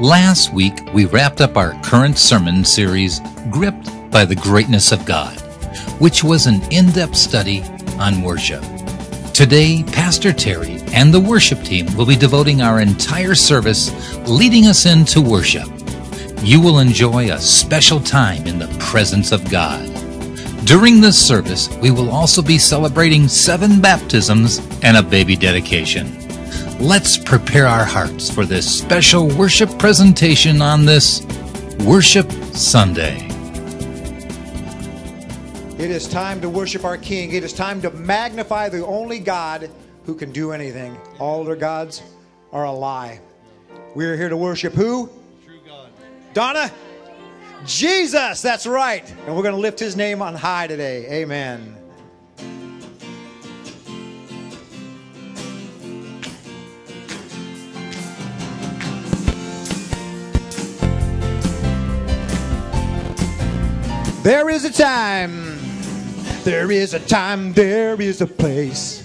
Last week, we wrapped up our current sermon series, Gripped by the Greatness of God, which was an in depth study on worship. Today, Pastor Terry and the worship team will be devoting our entire service leading us into worship. You will enjoy a special time in the presence of God. During this service, we will also be celebrating seven baptisms and a baby dedication. Let's prepare our hearts for this special worship presentation on this Worship Sunday. It is time to worship our King. It is time to magnify the only God who can do anything. All other gods are a lie. We are here to worship who? True God. Donna? Jesus, that's right. And we're going to lift his name on high today. Amen. There is a time, there is a time, there is a place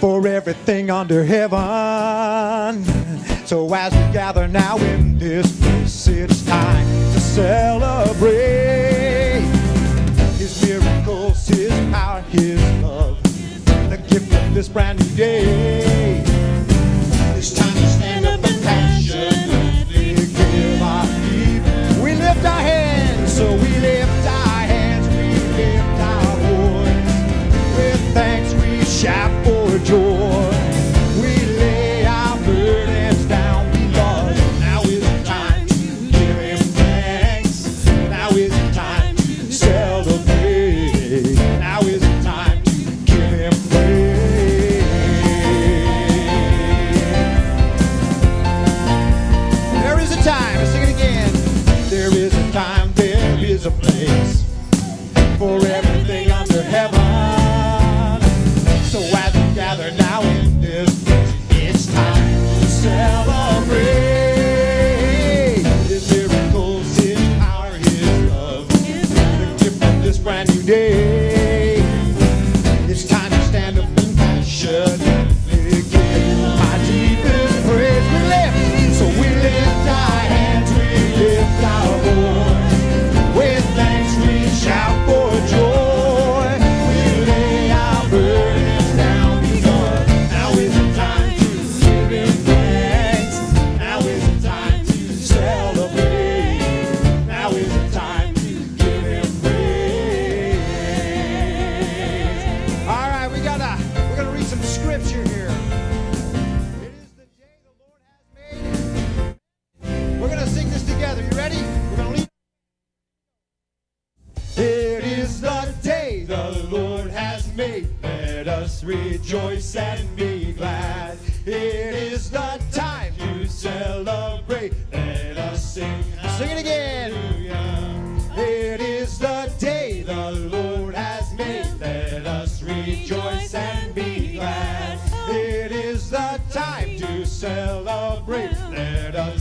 for everything under heaven. So as we gather now in this place, it's time to celebrate His miracles, His power, His love, the gift of this brand new day. It's time to stand up and passionately give our. We lift our we lift our hands, we lift our voice. With thanks we shout us rejoice and be glad. It is the time to celebrate. Let us sing. Sing it again. It is the day the Lord has made. Let us rejoice and be glad. It is the time to celebrate. Let us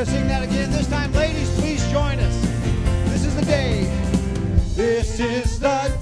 going to sing that again. This time, ladies, please join us. This is the day. This is the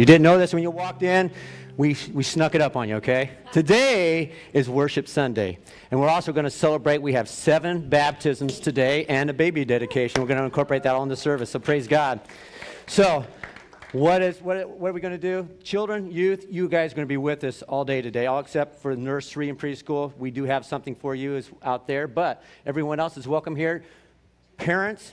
You didn't know this when you walked in. We, we snuck it up on you, okay? Today is Worship Sunday. And we're also going to celebrate. We have seven baptisms today and a baby dedication. We're going to incorporate that all in the service. So praise God. So, what, is, what, what are we going to do? Children, youth, you guys are going to be with us all day today, all except for nursery and preschool. We do have something for you is out there, but everyone else is welcome here. Parents,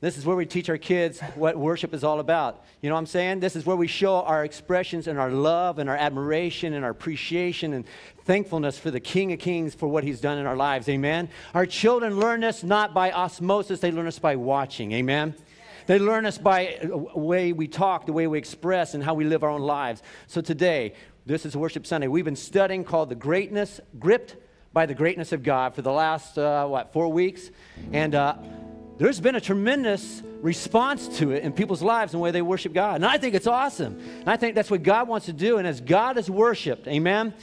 this is where we teach our kids what worship is all about. You know what I'm saying? This is where we show our expressions and our love and our admiration and our appreciation and thankfulness for the King of Kings for what he's done in our lives. Amen. Our children learn this not by osmosis, they learn this by watching. Amen. They learn us by the way we talk, the way we express, and how we live our own lives. So today, this is Worship Sunday. We've been studying called The Greatness, Gripped by the Greatness of God for the last, uh, what, four weeks? And, uh, there's been a tremendous response to it in people's lives and the way they worship God. And I think it's awesome. And I think that's what God wants to do. And as God is worshiped, amen,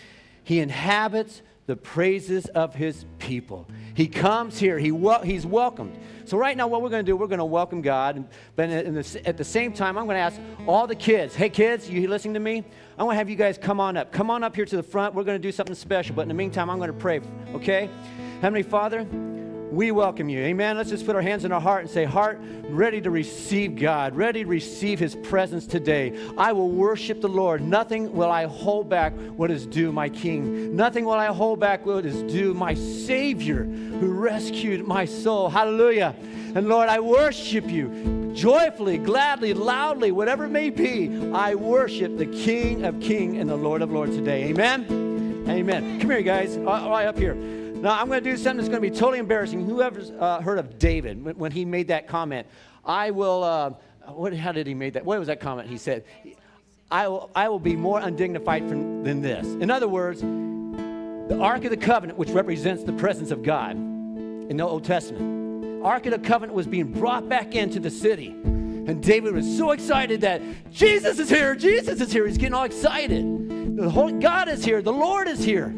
He inhabits the praises of His people. He comes here, he wel- He's welcomed. So, right now, what we're going to do, we're going to welcome God. But the, at the same time, I'm going to ask all the kids hey, kids, you listening to me? I want to have you guys come on up. Come on up here to the front. We're going to do something special. But in the meantime, I'm going to pray, okay? Heavenly Father, we welcome you. Amen. Let's just put our hands in our heart and say, Heart, ready to receive God, ready to receive His presence today. I will worship the Lord. Nothing will I hold back what is due my King. Nothing will I hold back what is due my Savior who rescued my soul. Hallelujah. And Lord, I worship you joyfully, gladly, loudly, whatever it may be. I worship the King of King and the Lord of Lords today. Amen. Amen. Come here, guys. All right, up here. Now, I'm going to do something that's going to be totally embarrassing. Whoever's uh, heard of David when, he made that comment, I will, uh, what, how did he make that? What was that comment he said? I will, I will be more undignified from, than this. In other words, the Ark of the Covenant, which represents the presence of God in the Old Testament, Ark of the Covenant was being brought back into the city. And David was so excited that Jesus is here, Jesus is here. He's getting all excited. The whole, God is here, the Lord is here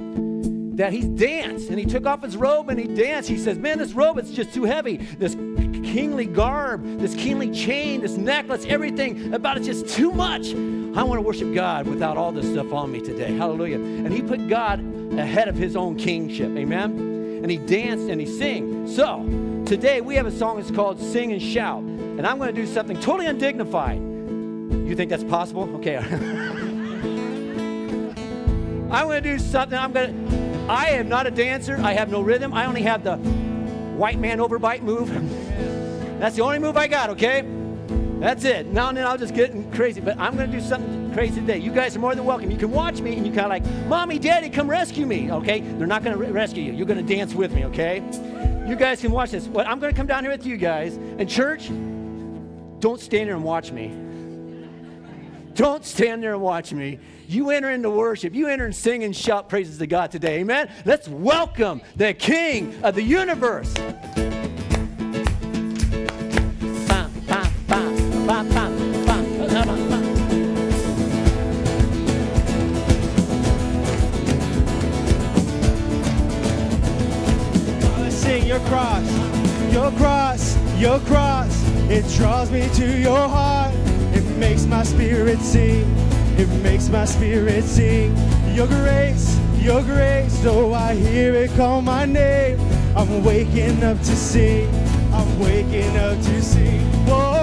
that he danced and he took off his robe and he danced. He says, Man, this robe, is just too heavy. This kingly garb, this kingly chain, this necklace, everything about it's just too much. I want to worship God without all this stuff on me today. Hallelujah. And he put God ahead of his own kingship. Amen. And he danced and he sang. So today we have a song that's called Sing and Shout. And I'm going to do something totally undignified. You think that's possible? Okay. I'm going to do something. I'm going to I am not a dancer. I have no rhythm. I only have the white man overbite move. That's the only move I got, okay? That's it. Now and then I'll just get crazy, but I'm going to do something crazy today. You guys are more than welcome. You can watch me and you kind of like, Mommy, Daddy, come rescue me, okay? They're not going to re- rescue you. You're going to dance with me, okay? You guys can watch this. What I'm going to come down here with you guys. And church, don't stand here and watch me. Don't stand there and watch me. You enter into worship. You enter and sing and shout praises to God today. Amen. Let's welcome the King of the universe. Sing your cross, your cross, your cross. It draws me to your heart. Makes my spirit sing. It makes my spirit sing. Your grace, your grace. So I hear it call my name. I'm waking up to sing. I'm waking up to sing. Whoa,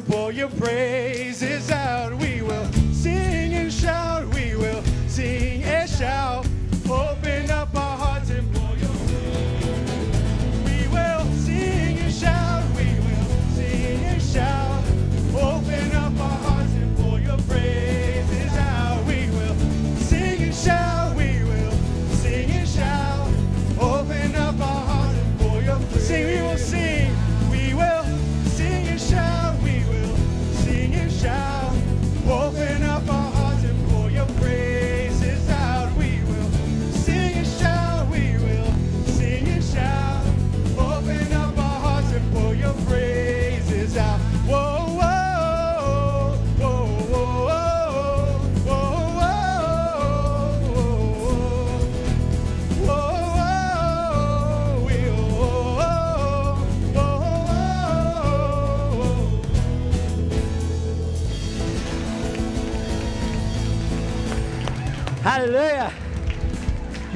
for your praise.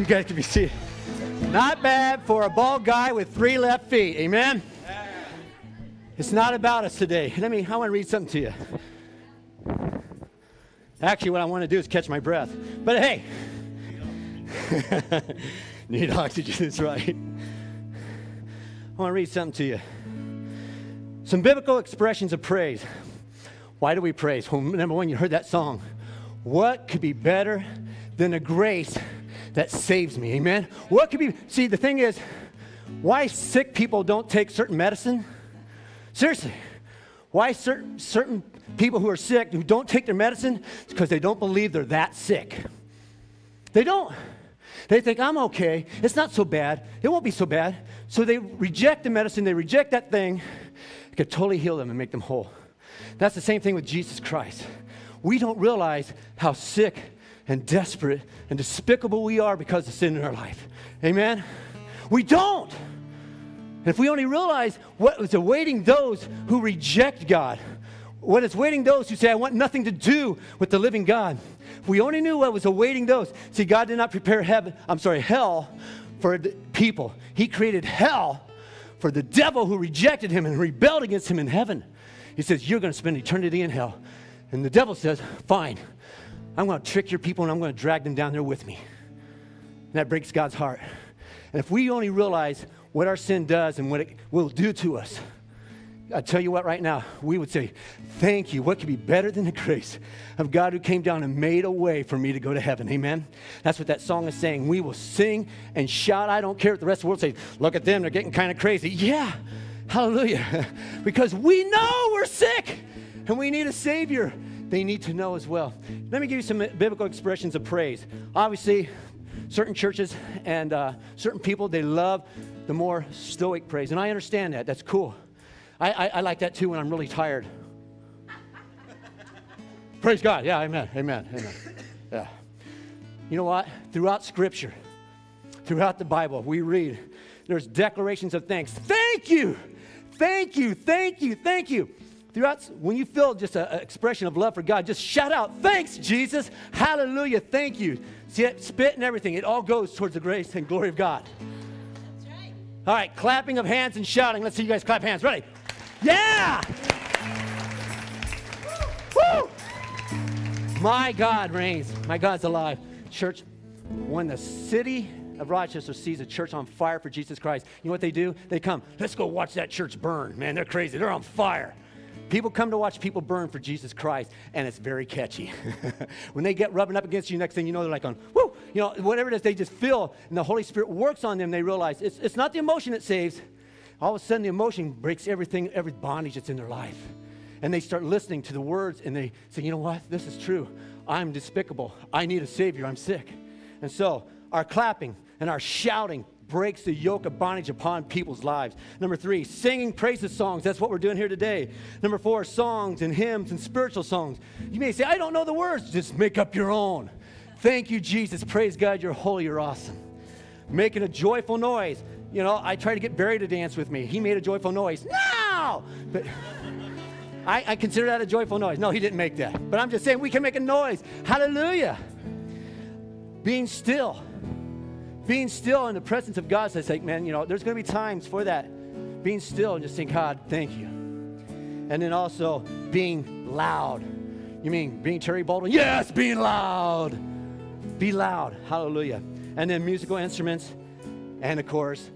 Guys can be seated. Not bad for a bald guy with three left feet. Amen. It's not about us today. Let me, I want to read something to you. Actually, what I want to do is catch my breath. But hey, need oxygen, that's right. I want to read something to you. Some biblical expressions of praise. Why do we praise? Well, number one, you heard that song. What could be better than a grace that saves me? Amen. What could be? See, the thing is, why sick people don't take certain medicine? Seriously, why certain certain people who are sick who don't take their medicine? It's because they don't believe they're that sick. They don't. They think, I'm okay. It's not so bad. It won't be so bad. So they reject the medicine. They reject that thing. It could totally heal them and make them whole. That's the same thing with Jesus Christ. We don't realize how sick and desperate and despicable we are because of sin in our life. Amen? We don't. And if we only realize what is awaiting those who reject God, what is waiting those who say, I want nothing to do with the living God. If we only knew what was awaiting those. See, God did not prepare heaven, I'm sorry, hell for the people. He created hell for the devil who rejected him and rebelled against him in heaven. He says, You're going to spend eternity in hell. And the devil says, Fine, I'm going to trick your people and I'm going to drag them down there with me. And that breaks God's heart. And if we only realize what our sin does and what it will do to us, I tell you what, right now, we would say, Thank you. What could be better than the grace of God who came down and made a way for me to go to heaven? Amen. That's what that song is saying. We will sing and shout. I don't care if the rest of the world says, Look at them, they're getting kind of crazy. Yeah, hallelujah. because we know we're sick and we need a Savior. They need to know as well. Let me give you some biblical expressions of praise. Obviously, certain churches and uh, certain people, they love the more stoic praise. And I understand that. That's cool. I, I, I like that too when I'm really tired. Praise God. Yeah, amen. Amen. Amen. Yeah. You know what? Throughout Scripture, throughout the Bible, we read there's declarations of thanks. Thank you. Thank you. Thank you. Thank you. Throughout, when you feel just an expression of love for God, just shout out, Thanks, Jesus. Hallelujah. Thank you. See that spit and everything, it all goes towards the grace and glory of God. Right. All right, clapping of hands and shouting. Let's see you guys clap hands. Ready? Yeah! Woo! My God reigns. My God's alive. Church, when the city of Rochester sees a church on fire for Jesus Christ, you know what they do? They come, let's go watch that church burn. Man, they're crazy. They're on fire. People come to watch people burn for Jesus Christ, and it's very catchy. when they get rubbing up against you, next thing you know, they're like on, whoo, you know, whatever it is, they just feel, and the Holy Spirit works on them. They realize it's, it's not the emotion that saves. All of a sudden, the emotion breaks everything, every bondage that's in their life. And they start listening to the words, and they say, you know what? This is true. I'm despicable. I need a Savior. I'm sick. And so, our clapping and our shouting breaks the yoke of bondage upon people's lives. Number three, singing praises songs. That's what we're doing here today. Number four, songs and hymns and spiritual songs. You may say, I don't know the words. Just make up your own. Thank you, Jesus. Praise God. You're holy. You're awesome. Making a joyful noise. You know, I tried to get Barry to dance with me. He made a joyful noise. No! But I, I consider that a joyful noise. No, he didn't make that. But I'm just saying we can make a noise. Hallelujah. Being still being still in the presence of God. So I say, man, you know, there's going to be times for that. Being still and just saying, God, thank you. And then also being loud. You mean being Terry Baldwin? Yes, being loud. Be loud. Hallelujah. And then musical instruments. And of course,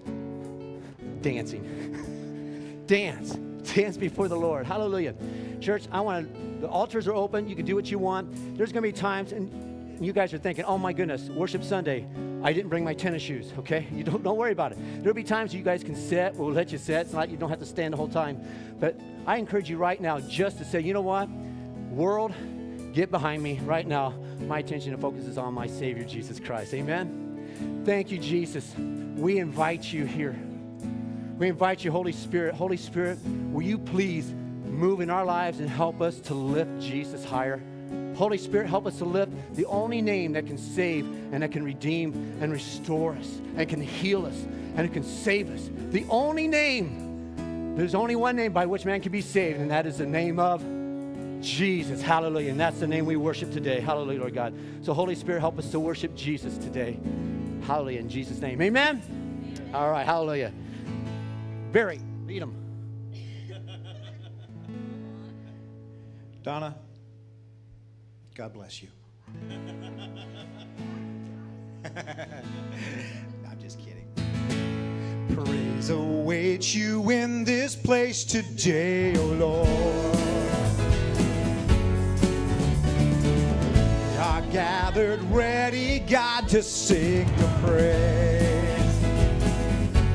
dancing. Dance. Dance before the Lord. Hallelujah. Church, I want to, the altars are open. You can do what you want. There's going to be times, and you guys are thinking, oh my goodness, worship Sunday. I didn't bring my tennis shoes, okay? You don't, don't worry about it. There'll be times you guys can sit. We'll let you sit. It's not you don't have to stand the whole time. But I encourage you right now just to say, you know what? World, get behind me right now. My attention and focus is on my Savior, Jesus Christ. Amen? Thank you, Jesus. We invite you here. We invite you, Holy Spirit. Holy Spirit, will you please move in our lives and help us to lift Jesus higher? Holy Spirit, help us to lift the only name that can save and that can redeem and restore us and can heal us and it can save us. The only name, there's only one name by which man can be saved, and that is the name of Jesus. Hallelujah. And that's the name we worship today. Hallelujah, Lord God. So, Holy Spirit, help us to worship Jesus today. Hallelujah. In Jesus' name. Amen. All right. Hallelujah. Barry, lead them. Donna, God bless you. I'm just kidding. Praise awaits you in this place today, O Lord. Are gathered ready, God, to sing your praise.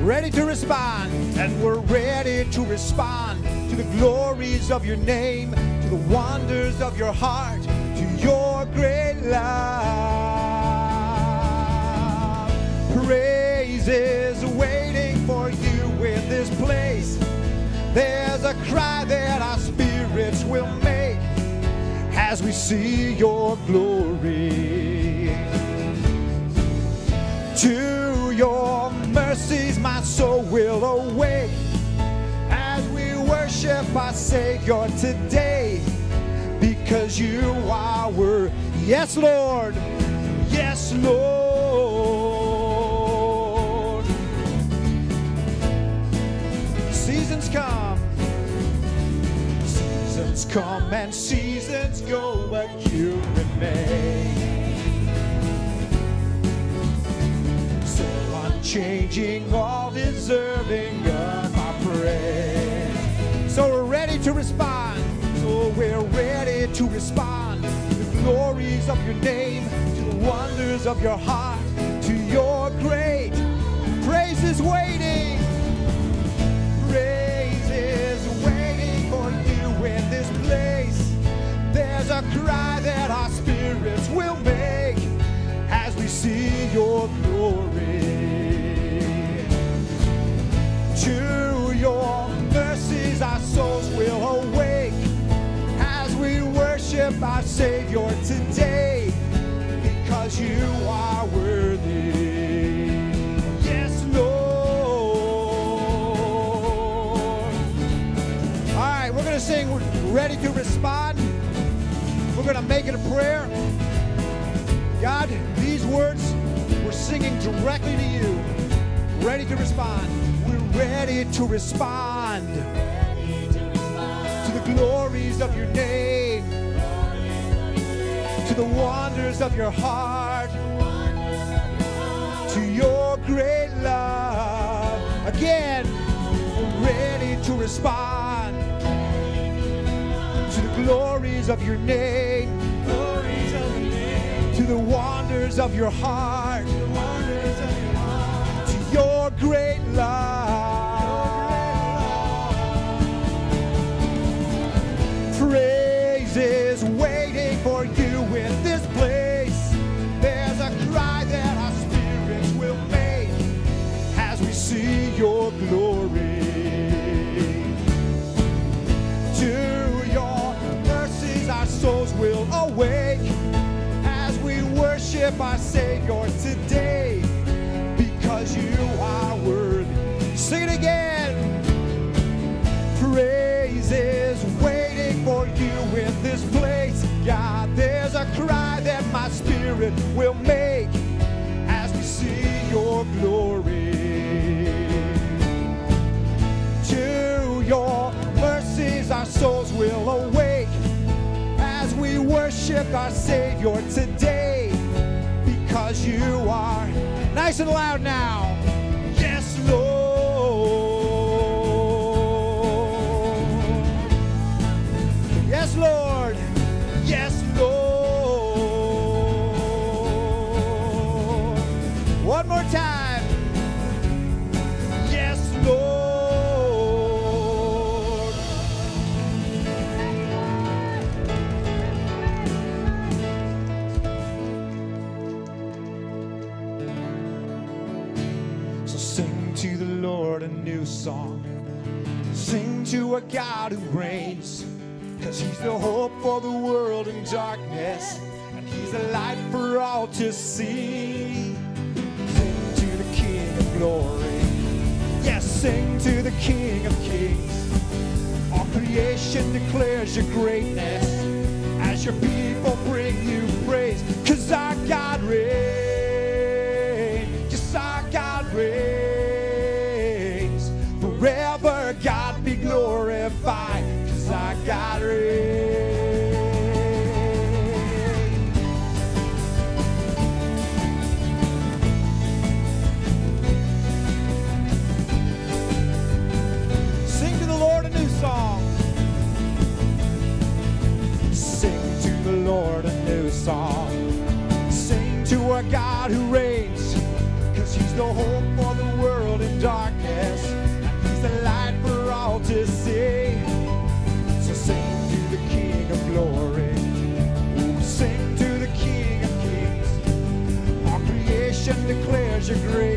Ready to respond, and we're ready to respond to the glories of your name, to the wonders of your heart, great love. Praise is waiting for you in this place. There's a cry that our spirits will make as we see your glory. To your mercies, my soul will awake as we worship our Savior today. Because you are worthy. Yes, Lord. Yes, Lord. Seasons come, seasons come, and seasons go, but you remain. So unchanging, all deserving of our praise. So we're ready to respond. So we're ready to respond glories of your name, to the wonders of your heart, to your great praise is waiting. Praise is waiting for you in this place. There's a cry that our spirits will make as we see your glory. To your worship our Savior today because you are worthy. Yes, Lord. All right, we're going to sing We're Ready to Respond. We're going to make it a prayer. God, these words we're singing directly to you. Ready to respond. We're ready to respond to the glories of your name, to the wonders of your heart, to your great love. Again, ready to respond to the glories of your name, to the wonders of your heart, to your great love. See your glory. To your mercies, our souls will awake as we worship our Savior today because you are worthy. Sing it again. Praise is waiting for you in this place. God, there's a cry that my spirit will make as we see your glory. will awake as we worship our Savior today because you are nice and loud now. God who reigns. Cause he's the hope for the world in darkness. And he's a light for all to see. Sing to the King of glory. Yes, sing to the King of kings. All creation declares your greatness as your people bring you praise. Cause our God reigns. God who reigns. Cause he's the hope for the world in darkness. And he's the light for all to see. So sing to the King of glory. Ooh, Sing to the King of kings. All creation declares your greatness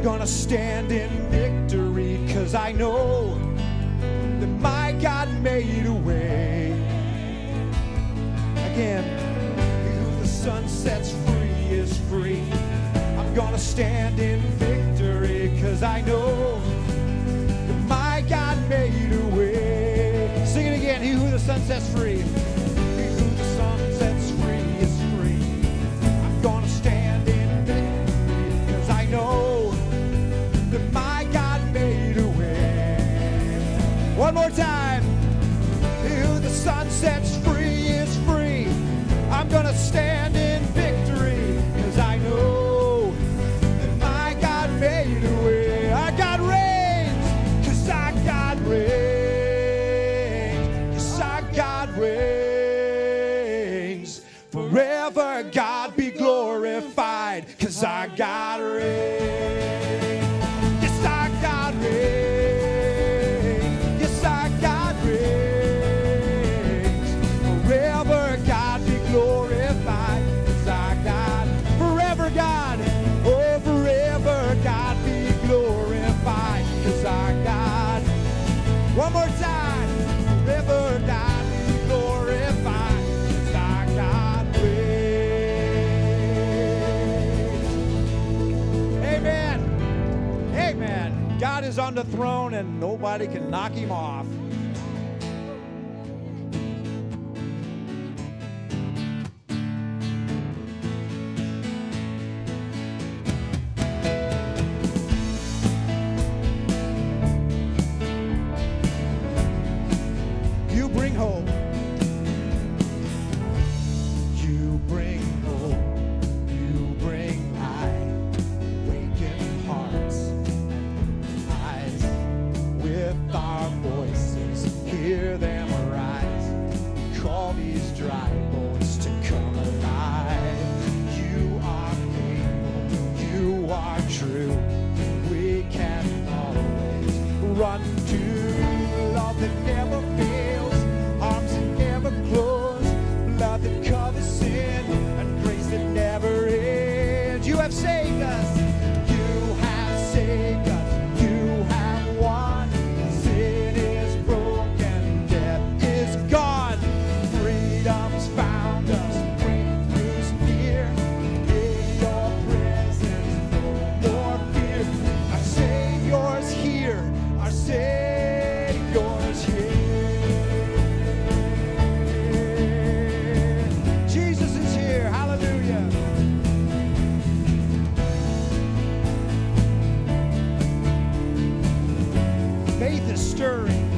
I'm gonna stand in victory because I know that my God made a way. Again, who the Son sets free is free. I'm gonna stand in victory because I know that my God made a way. Sing it again. He who the Son sets free. On the throne and nobody can knock him off. faith is stirring.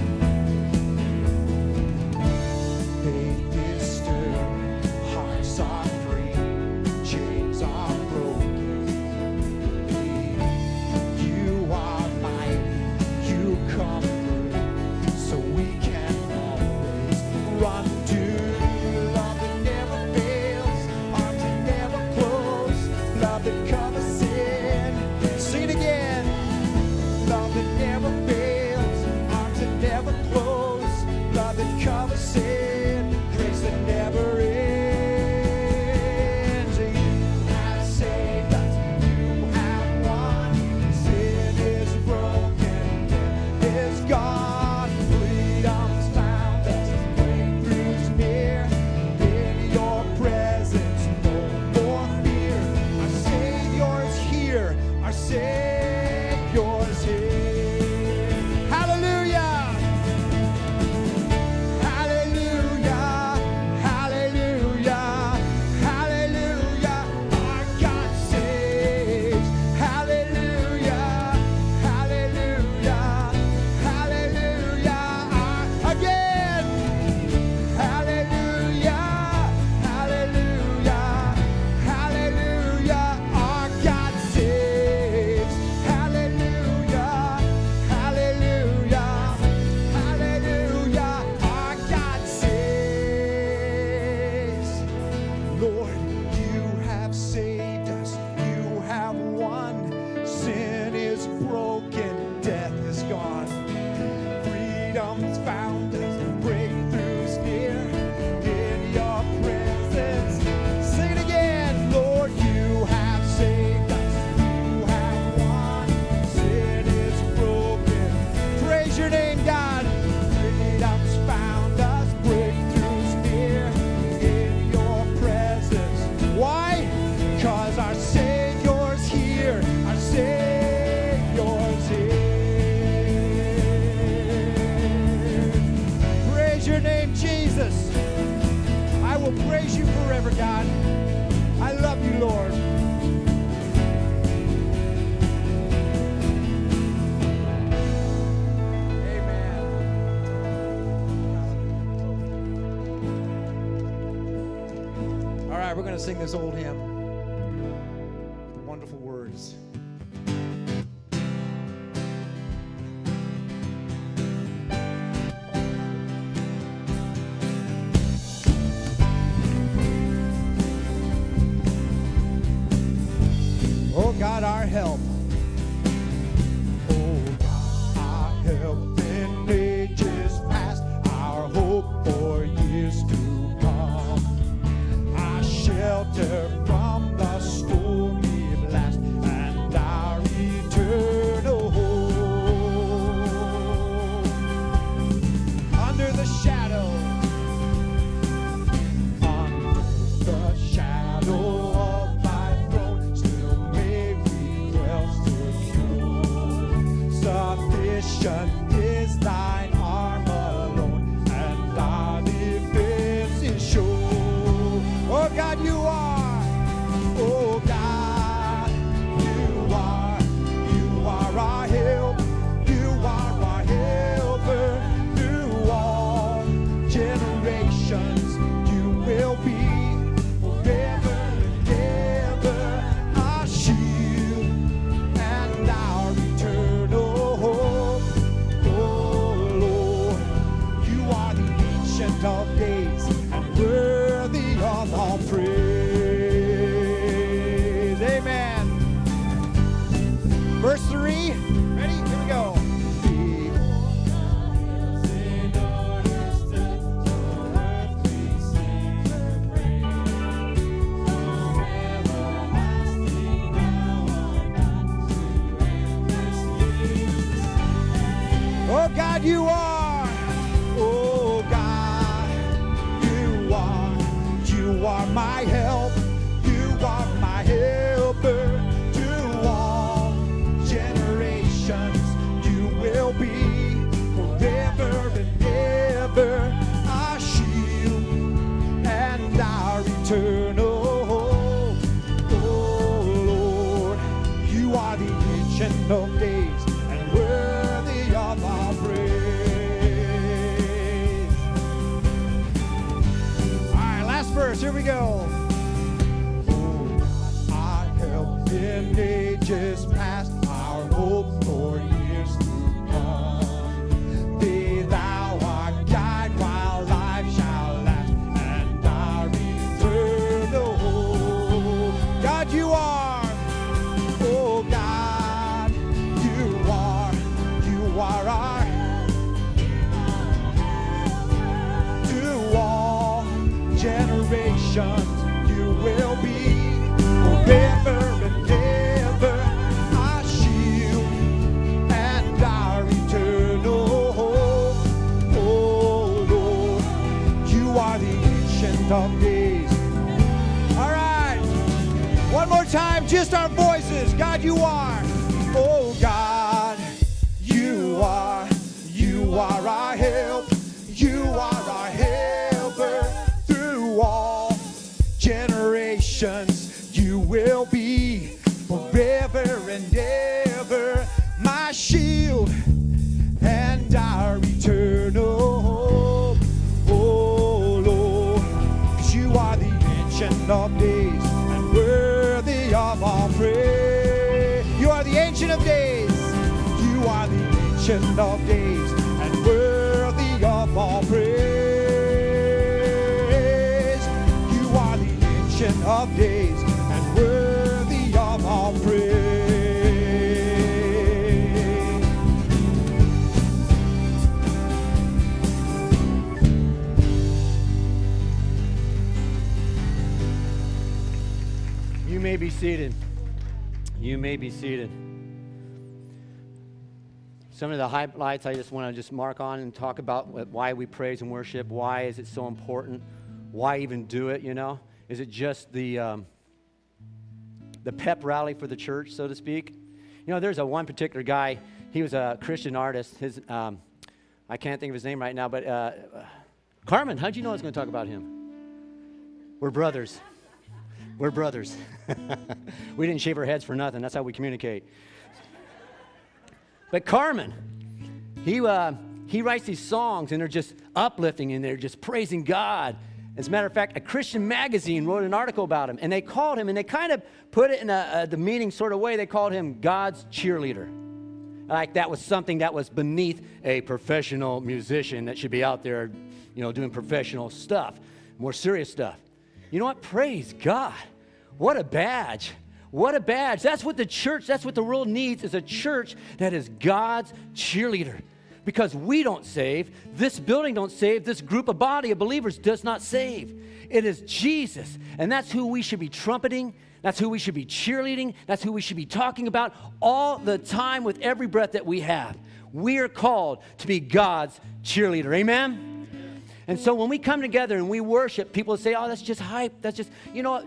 Seated. You may be seated. Some of the highlights I just want to just mark on and talk about why we praise and worship. Why is it so important? Why even do it? You know, is it just the um, the pep rally for the church, so to speak? You know, there's a one particular guy. He was a Christian artist. His um, I can't think of his name right now, but uh, Carmen, how'd you know I was going to talk about him? We're brothers. We're brothers. we didn't shave our heads for nothing. That's how we communicate. But Carmen, he, uh, he writes these songs and they're just uplifting and they're just praising God. As a matter of fact, a Christian magazine wrote an article about him and they called him and they kind of put it in a, a the meaning sort of way. They called him God's cheerleader. Like that was something that was beneath a professional musician that should be out there, you know, doing professional stuff, more serious stuff. You know what? Praise God. What a badge. What a badge. That's what the church, that's what the world needs is a church that is God's cheerleader. Because we don't save, this building don't save, this group of body of believers does not save. It is Jesus, and that's who we should be trumpeting. That's who we should be cheerleading. That's who we should be talking about all the time with every breath that we have. We are called to be God's cheerleader. Amen? And so when we come together and we worship, people say, oh, that's just hype. That's just, you know,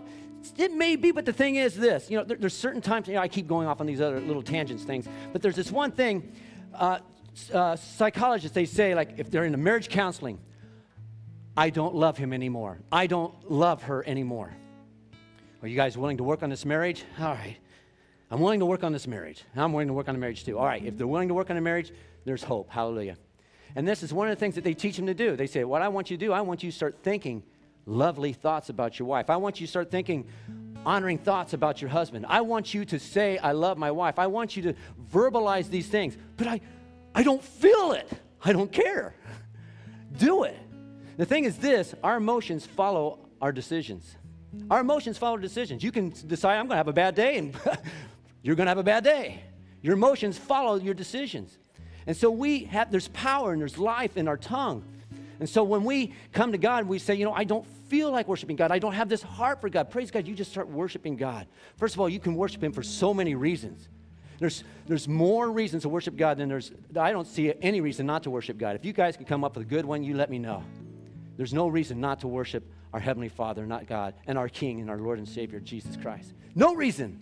it may be, but the thing is this. You know, there, there's certain times, you know, I keep going off on these other little tangents things, but there's this one thing, uh, uh, psychologists, they say, like, if they're in a marriage counseling, I don't love him anymore. I don't love her anymore. Are you guys willing to work on this marriage? All right. I'm willing to work on this marriage. I'm willing to work on the marriage too. All right. If they're willing to work on a marriage, there's hope. Hallelujah. And this is one of the things that they teach them to do. They say, What I want you to do, I want you to start thinking lovely thoughts about your wife. I want you to start thinking honoring thoughts about your husband. I want you to say, I love my wife. I want you to verbalize these things. But I, I don't feel it. I don't care. Do it. The thing is this our emotions follow our decisions. Our emotions follow decisions. You can decide, I'm going to have a bad day, and you're going to have a bad day. Your emotions follow your decisions. And so we have, there's power and there's life in our tongue. And so when we come to God, we say, you know, I don't feel like worshiping God. I don't have this heart for God. Praise God, you just start worshiping God. First of all, you can worship Him for so many reasons. There's, there's more reasons to worship God than there's, I don't see any reason not to worship God. If you guys can come up with a good one, you let me know. There's no reason not to worship our Heavenly Father, not God, and our King and our Lord and Savior, Jesus Christ. No reason.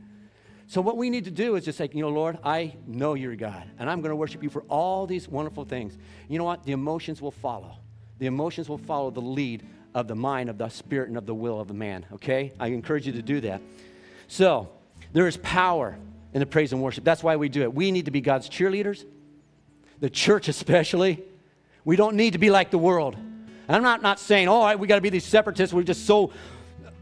So, what we need to do is just say, you know, Lord, I know you're God, and I'm going to worship you for all these wonderful things. You know what? The emotions will follow. The emotions will follow the lead of the mind, of the spirit, and of the will of the man, okay? I encourage you to do that. So, there is power in the praise and worship. That's why we do it. We need to be God's cheerleaders, the church especially. We don't need to be like the world. And I'm not, not saying, oh, all right, we got to be these separatists. We're just so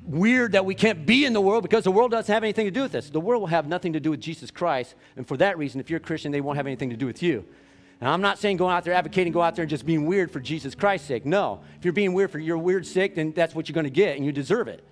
weird that we can't be in the world because the world doesn't have anything to do with this. The world will have nothing to do with Jesus Christ. And for that reason, if you're a Christian, they won't have anything to do with you. And I'm not saying go out there advocating, go out there and just being weird for Jesus Christ's sake. No. If you're being weird for your weird sake, then that's what you're going to get and you deserve it.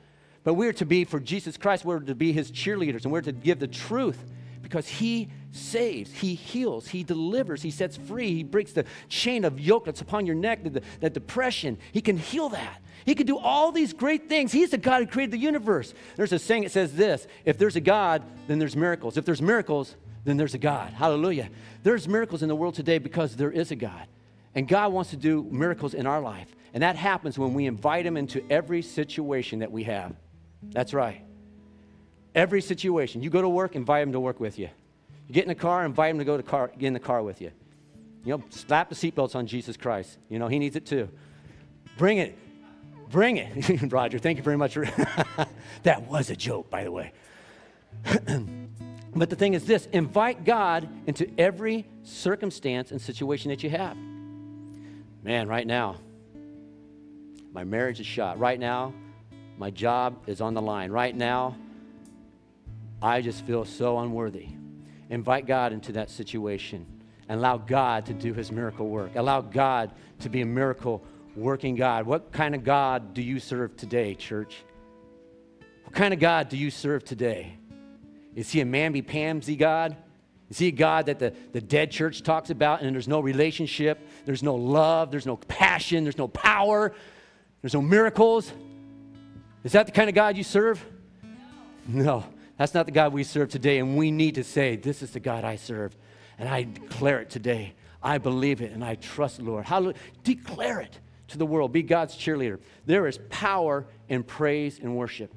But we're to be for Jesus Christ, we're to be his cheerleaders and we're to give the truth because he saves, He heals, He delivers, He sets free, He breaks the chain of yoke that's upon your neck, the depression. He can heal that. He can do all these great things. He's the God who created the universe. There's a saying that says this if there's a God, then there's miracles. If there's miracles, then there's a God. Hallelujah. There's miracles in the world today because there is a God. And God wants to do miracles in our life. And that happens when we invite Him into every situation that we have. That's right. Every situation. You go to work, invite Him to work with you. You get in the car, invite Him to go to car, get in the car with you. You know, slap the seatbelts on Jesus Christ. You know, He needs it too. Bring it. Bring it. Roger, thank you very much. that was a joke, by the way. but the thing is this invite God into every circumstance and situation that you have. Man, right now, my marriage is shot. Right now, my job is on the line. Right now, I just feel so unworthy. Invite God into that situation and allow God to do his miracle work. Allow God to be a miracle working God. What kind of God do you serve today, church? What kind of God do you serve today? Is he a mamby pamsy God? Is he a God that the, the dead church talks about and there's no relationship, there's no love, there's no passion, there's no power, there's no miracles? Is that the kind of God you serve? No, that's not the God we serve today. And we need to say, This is the God I serve. And I declare it today. I believe it and I trust Lord. Hallelujah. Declare it to the world. Be God's cheerleader. There is power in praise and worship.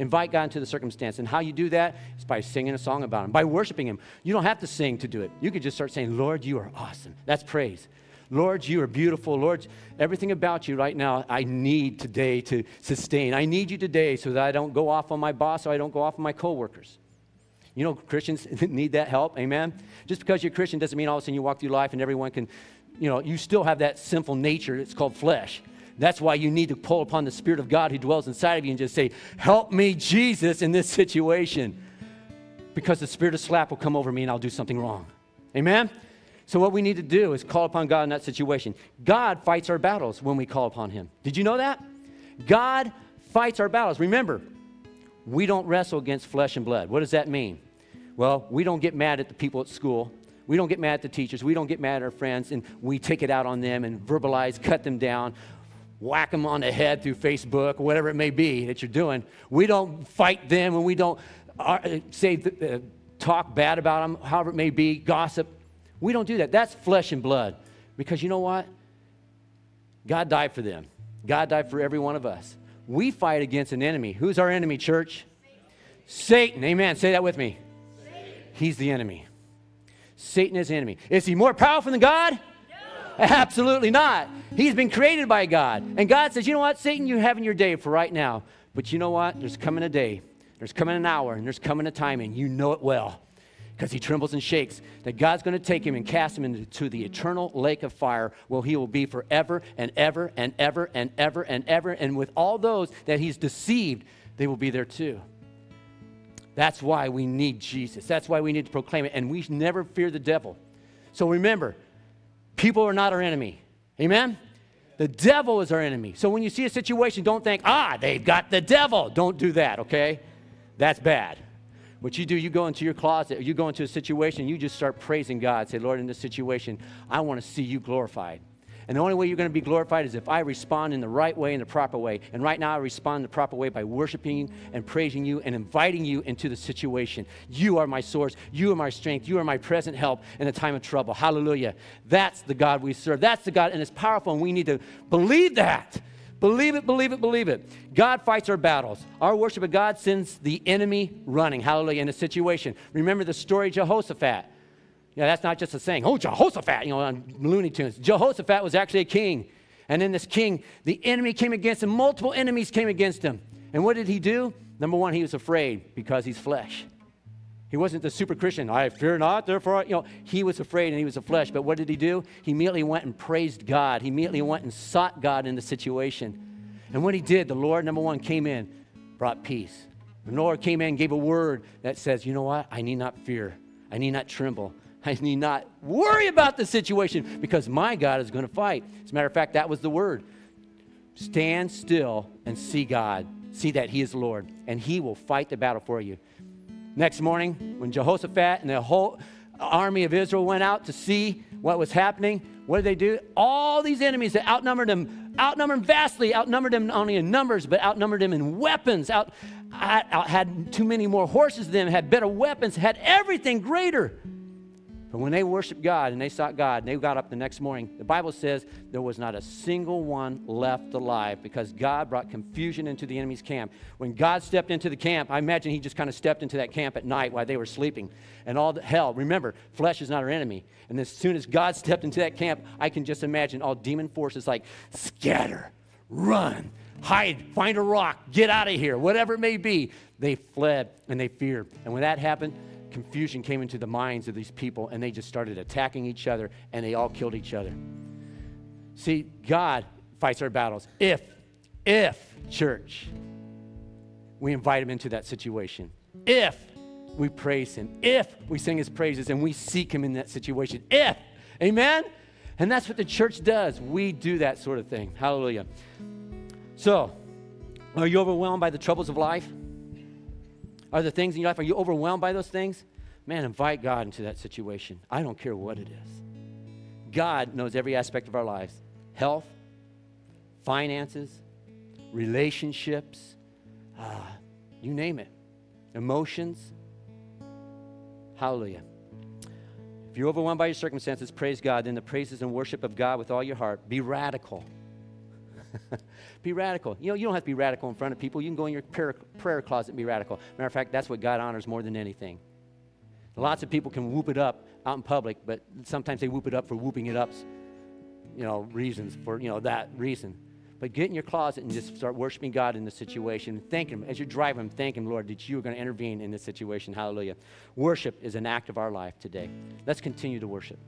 Invite God into the circumstance. And how you do that is by singing a song about Him, by worshiping Him. You don't have to sing to do it. You could just start saying, Lord, you are awesome. That's praise. Lord, you are beautiful. Lord, everything about you right now, I need today to sustain. I need you today so that I don't go off on my boss or I don't go off on my coworkers. You know, Christians need that help. Amen. Just because you're a Christian doesn't mean all of a sudden you walk through life and everyone can you know, you still have that sinful nature. It's called flesh. That's why you need to pull upon the Spirit of God who dwells inside of you and just say, Help me, Jesus, in this situation. Because the spirit of slap will come over me and I'll do something wrong. Amen? So, what we need to do is call upon God in that situation. God fights our battles when we call upon Him. Did you know that? God fights our battles. Remember, we don't wrestle against flesh and blood. What does that mean? Well, we don't get mad at the people at school. We don't get mad at the teachers. We don't get mad at our friends and we take it out on them and verbalize, cut them down, whack them on the head through Facebook whatever it may be that you're doing. We don't fight them and we don't uh, say, uh, talk bad about them, however it may be, gossip. We don't do that. That's flesh and blood. Because you know what? God died for them. God died for every one of us. We fight against an enemy. Who's our enemy, church? Satan. Satan. Amen. Say that with me. Satan. He's the enemy. Satan is the enemy. Is he more powerful than God? Absolutely not. He's been created by God. And God says, you know what, Satan, you're having your day for right now. But you know what? There's coming a day, there's coming an hour, and there's coming a time, and you know it well because he trembles and shakes, that God's going to take him and cast him into the eternal lake of fire where he will be forever and ever and ever and ever and ever. And with all those that he's deceived, they will be there too. That's why we need Jesus. That's why we need to proclaim it. And we never fear the devil. So remember, people are not our enemy. Amen? The devil is our enemy. So when you see a situation, don't think, ah, they've got the devil. Don't do that, okay? That's bad. What you do, you go into your closet, you go into a situation, you just start praising God. Say, Lord, in this situation, I want to see you glorified. And the only way you're going to be glorified is if I respond in the right way, in the proper way. And right now, I respond in the proper way by worshiping and praising you and inviting you into the situation. You are my source. You are my strength. You are my present help in a time of trouble. Hallelujah. That's the God we serve. That's the God, and it's powerful, and we need to believe that. Believe it, believe it, believe it. God fights our battles. Our worship of God sends the enemy running. Hallelujah. In a situation. Remember the story of Yeah, that's not just a saying, oh, Jehoshaphat, you know, on Looney Tunes. Jehoshaphat was actually a king. And then this king, the enemy came against him, multiple enemies came against him. And what did he do? Number one, he was afraid because he's flesh. He wasn't the super Christian, I fear not, therefore, you know, he was afraid and he was a flesh. But what did he do? He immediately went and praised God. He immediately went and sought God in the situation. And when he did, the Lord, number one, came in, brought peace. The Lord came in, gave a word that says, you know what? I need not fear. I need not tremble. I need not worry about the situation because my God is going to fight. As a matter of fact, that was the word. Stand still and see God. See that He is Lord, and He will fight the battle for you. Next morning, when Jehoshaphat and the whole army of Israel went out to see what was happening, what did they do? All these enemies that outnumbered them, outnumbered them vastly, outnumbered them not only in numbers, but outnumbered them in weapons, out, out, had too many more horses than them, had better weapons, had everything greater. But when they worshiped God and they sought God and they got up the next morning, the Bible says there was not a single one left alive because God brought confusion into the enemy's camp. When God stepped into the camp, I imagine he just kind of stepped into that camp at night while they were sleeping. And all the hell, remember, flesh is not our enemy. And as soon as God stepped into that camp, I can just imagine all demon forces like scatter, run, hide, find a rock, get out of here, whatever it may be. They fled and they feared. And when that happened, confusion came into the minds of these people and they just started attacking each other and they all killed each other. See, God fights our battles. If, if, church, we invite him into that situation. If we praise him. If we sing his praises and we seek him in that situation. If, amen? And that's what the church does. We do that sort of thing. Hallelujah. So, are you overwhelmed by the troubles of life? Are the things in your life, are you overwhelmed by those things? Man, invite God into that situation. I don't care what it is. God knows every aspect of our lives health, finances, relationships, uh, you name it, emotions. Hallelujah. If you're overwhelmed by your circumstances, praise God. Then the praises and worship of God with all your heart. Be radical. be radical. You know, you don't have to be radical in front of people. You can go in your prayer, prayer closet and be radical. Matter of fact, that's what God honors more than anything. Lots of people can whoop it up out in public, but sometimes they whoop it up for whooping it ups, you know, reasons for, you know, that reason. But get in your closet and just start worshiping God in the situation. Thank Him. As you're driving, thank Him, Lord, that you are going to intervene in this situation. Hallelujah. Worship is an act of our life today. Let's continue to worship.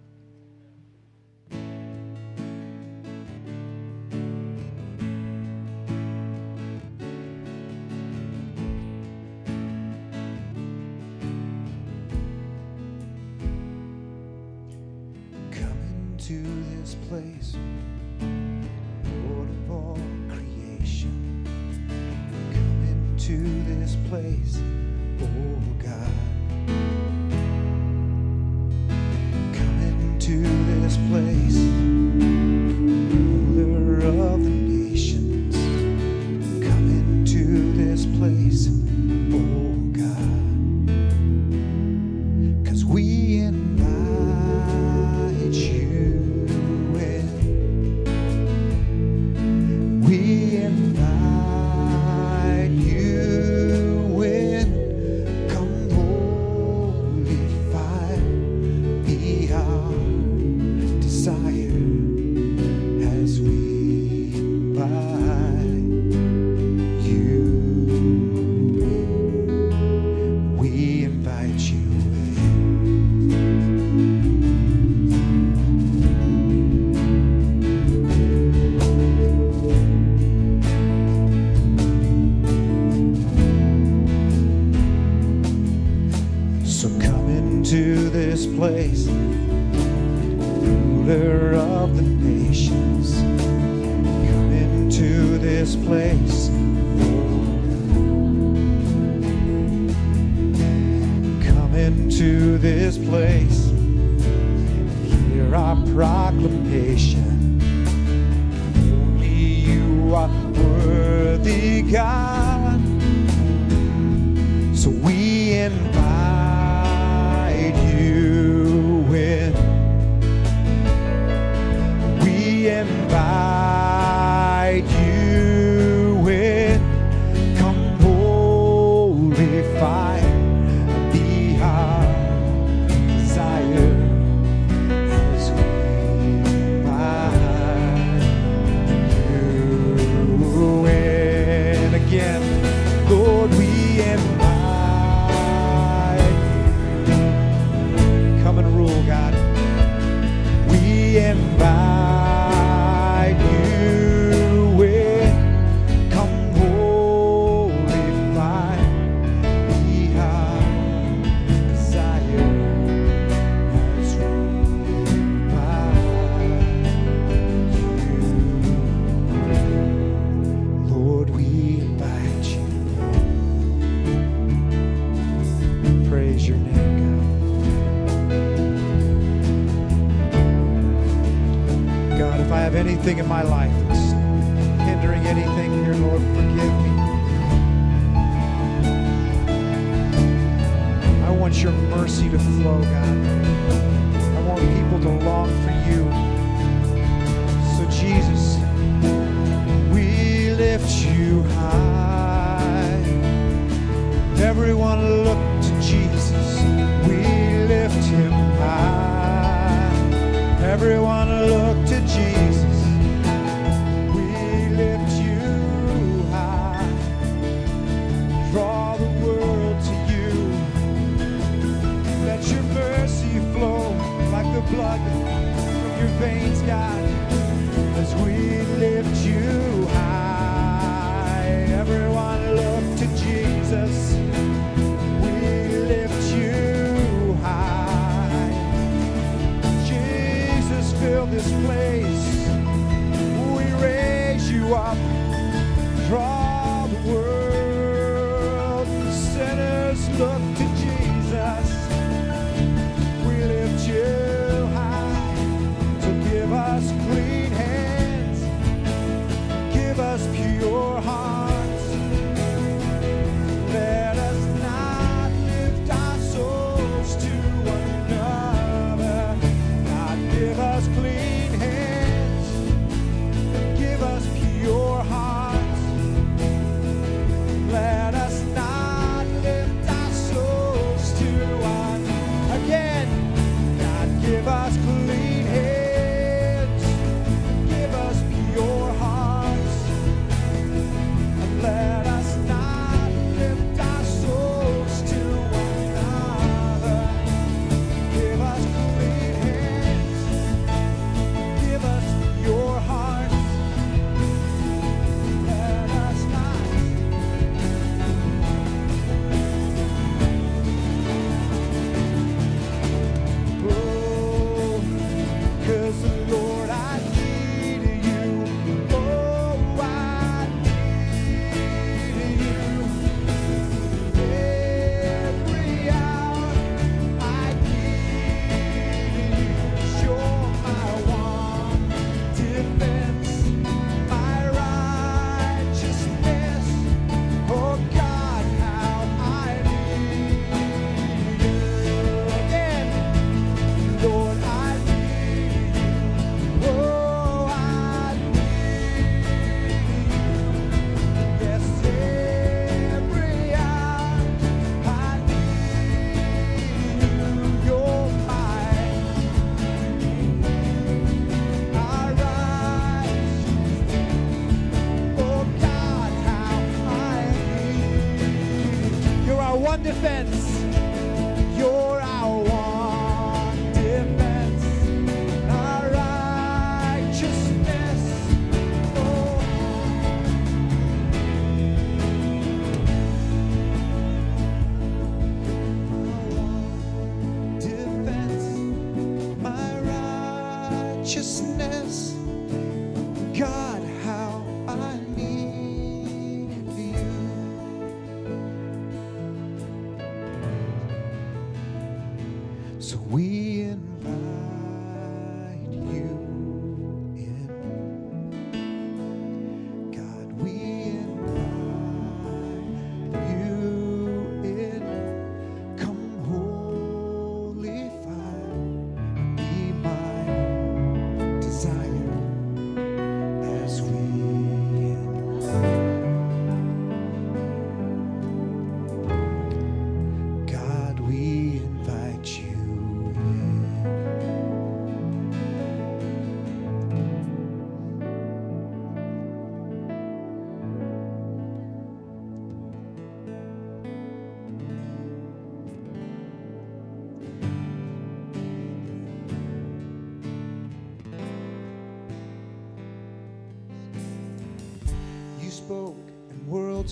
Place, Lord of all creation. Come into this place, oh God. Come into this place,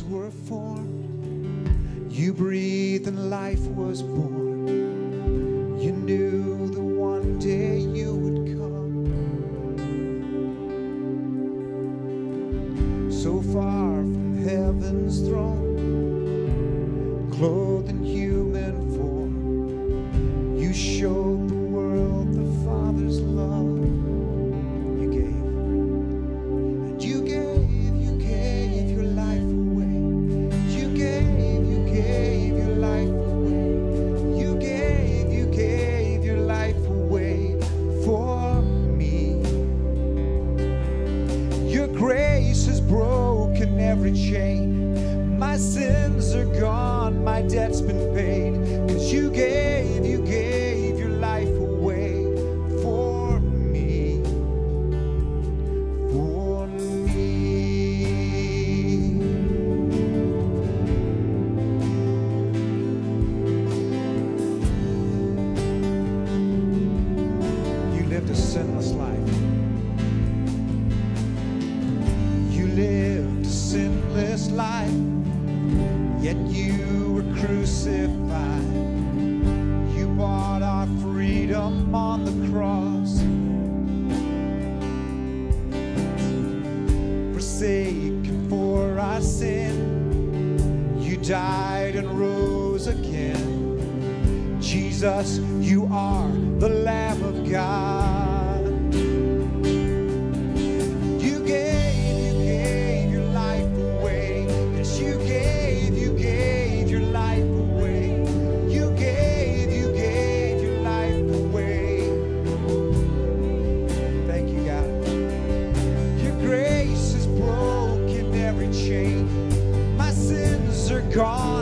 were formed. You breathed and life was born.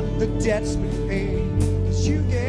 Gone, the debt's been paid. Cause you gave,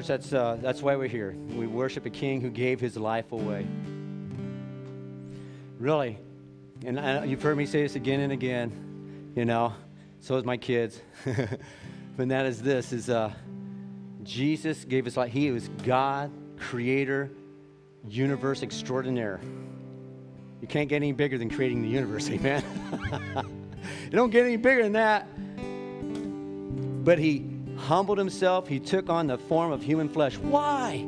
church, that's, uh, that's why we're here. We worship a king who gave his life away. Really. And I, you've heard me say this again and again, you know, so has my kids. but that is this, is uh, Jesus gave us life. He was God, creator, universe extraordinaire. You can't get any bigger than creating the universe, amen? you don't get any bigger than that. But he humbled himself. He took on the form of human flesh. Why?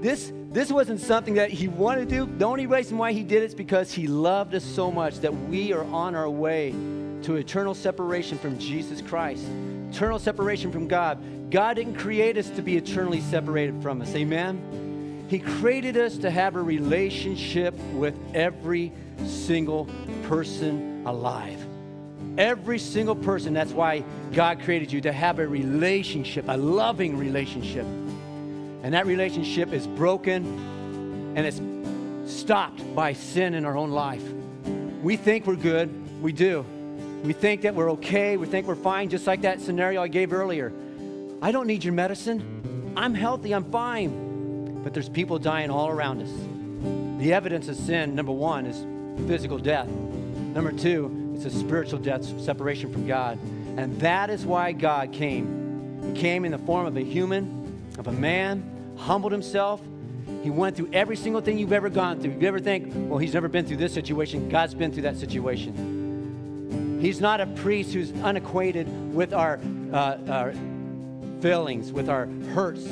This, this wasn't something that he wanted to do. The only reason why he did it is because he loved us so much that we are on our way to eternal separation from Jesus Christ, eternal separation from God. God didn't create us to be eternally separated from us. Amen? He created us to have a relationship with every single person alive. Every single person. That's why God created you to have a relationship, a loving relationship. And that relationship is broken and it's stopped by sin in our own life. We think we're good. We do. We think that we're okay. We think we're fine, just like that scenario I gave earlier. I don't need your medicine. I'm healthy. I'm fine. But there's people dying all around us. The evidence of sin, number one, is physical death. Number two, It's a spiritual death, separation from God. And that is why God came. He came in the form of a human, of a man, humbled himself. He went through every single thing you've ever gone through. You ever think, well, he's never been through this situation? God's been through that situation. He's not a priest who's unacquainted with our, uh, our feelings, with our hurts,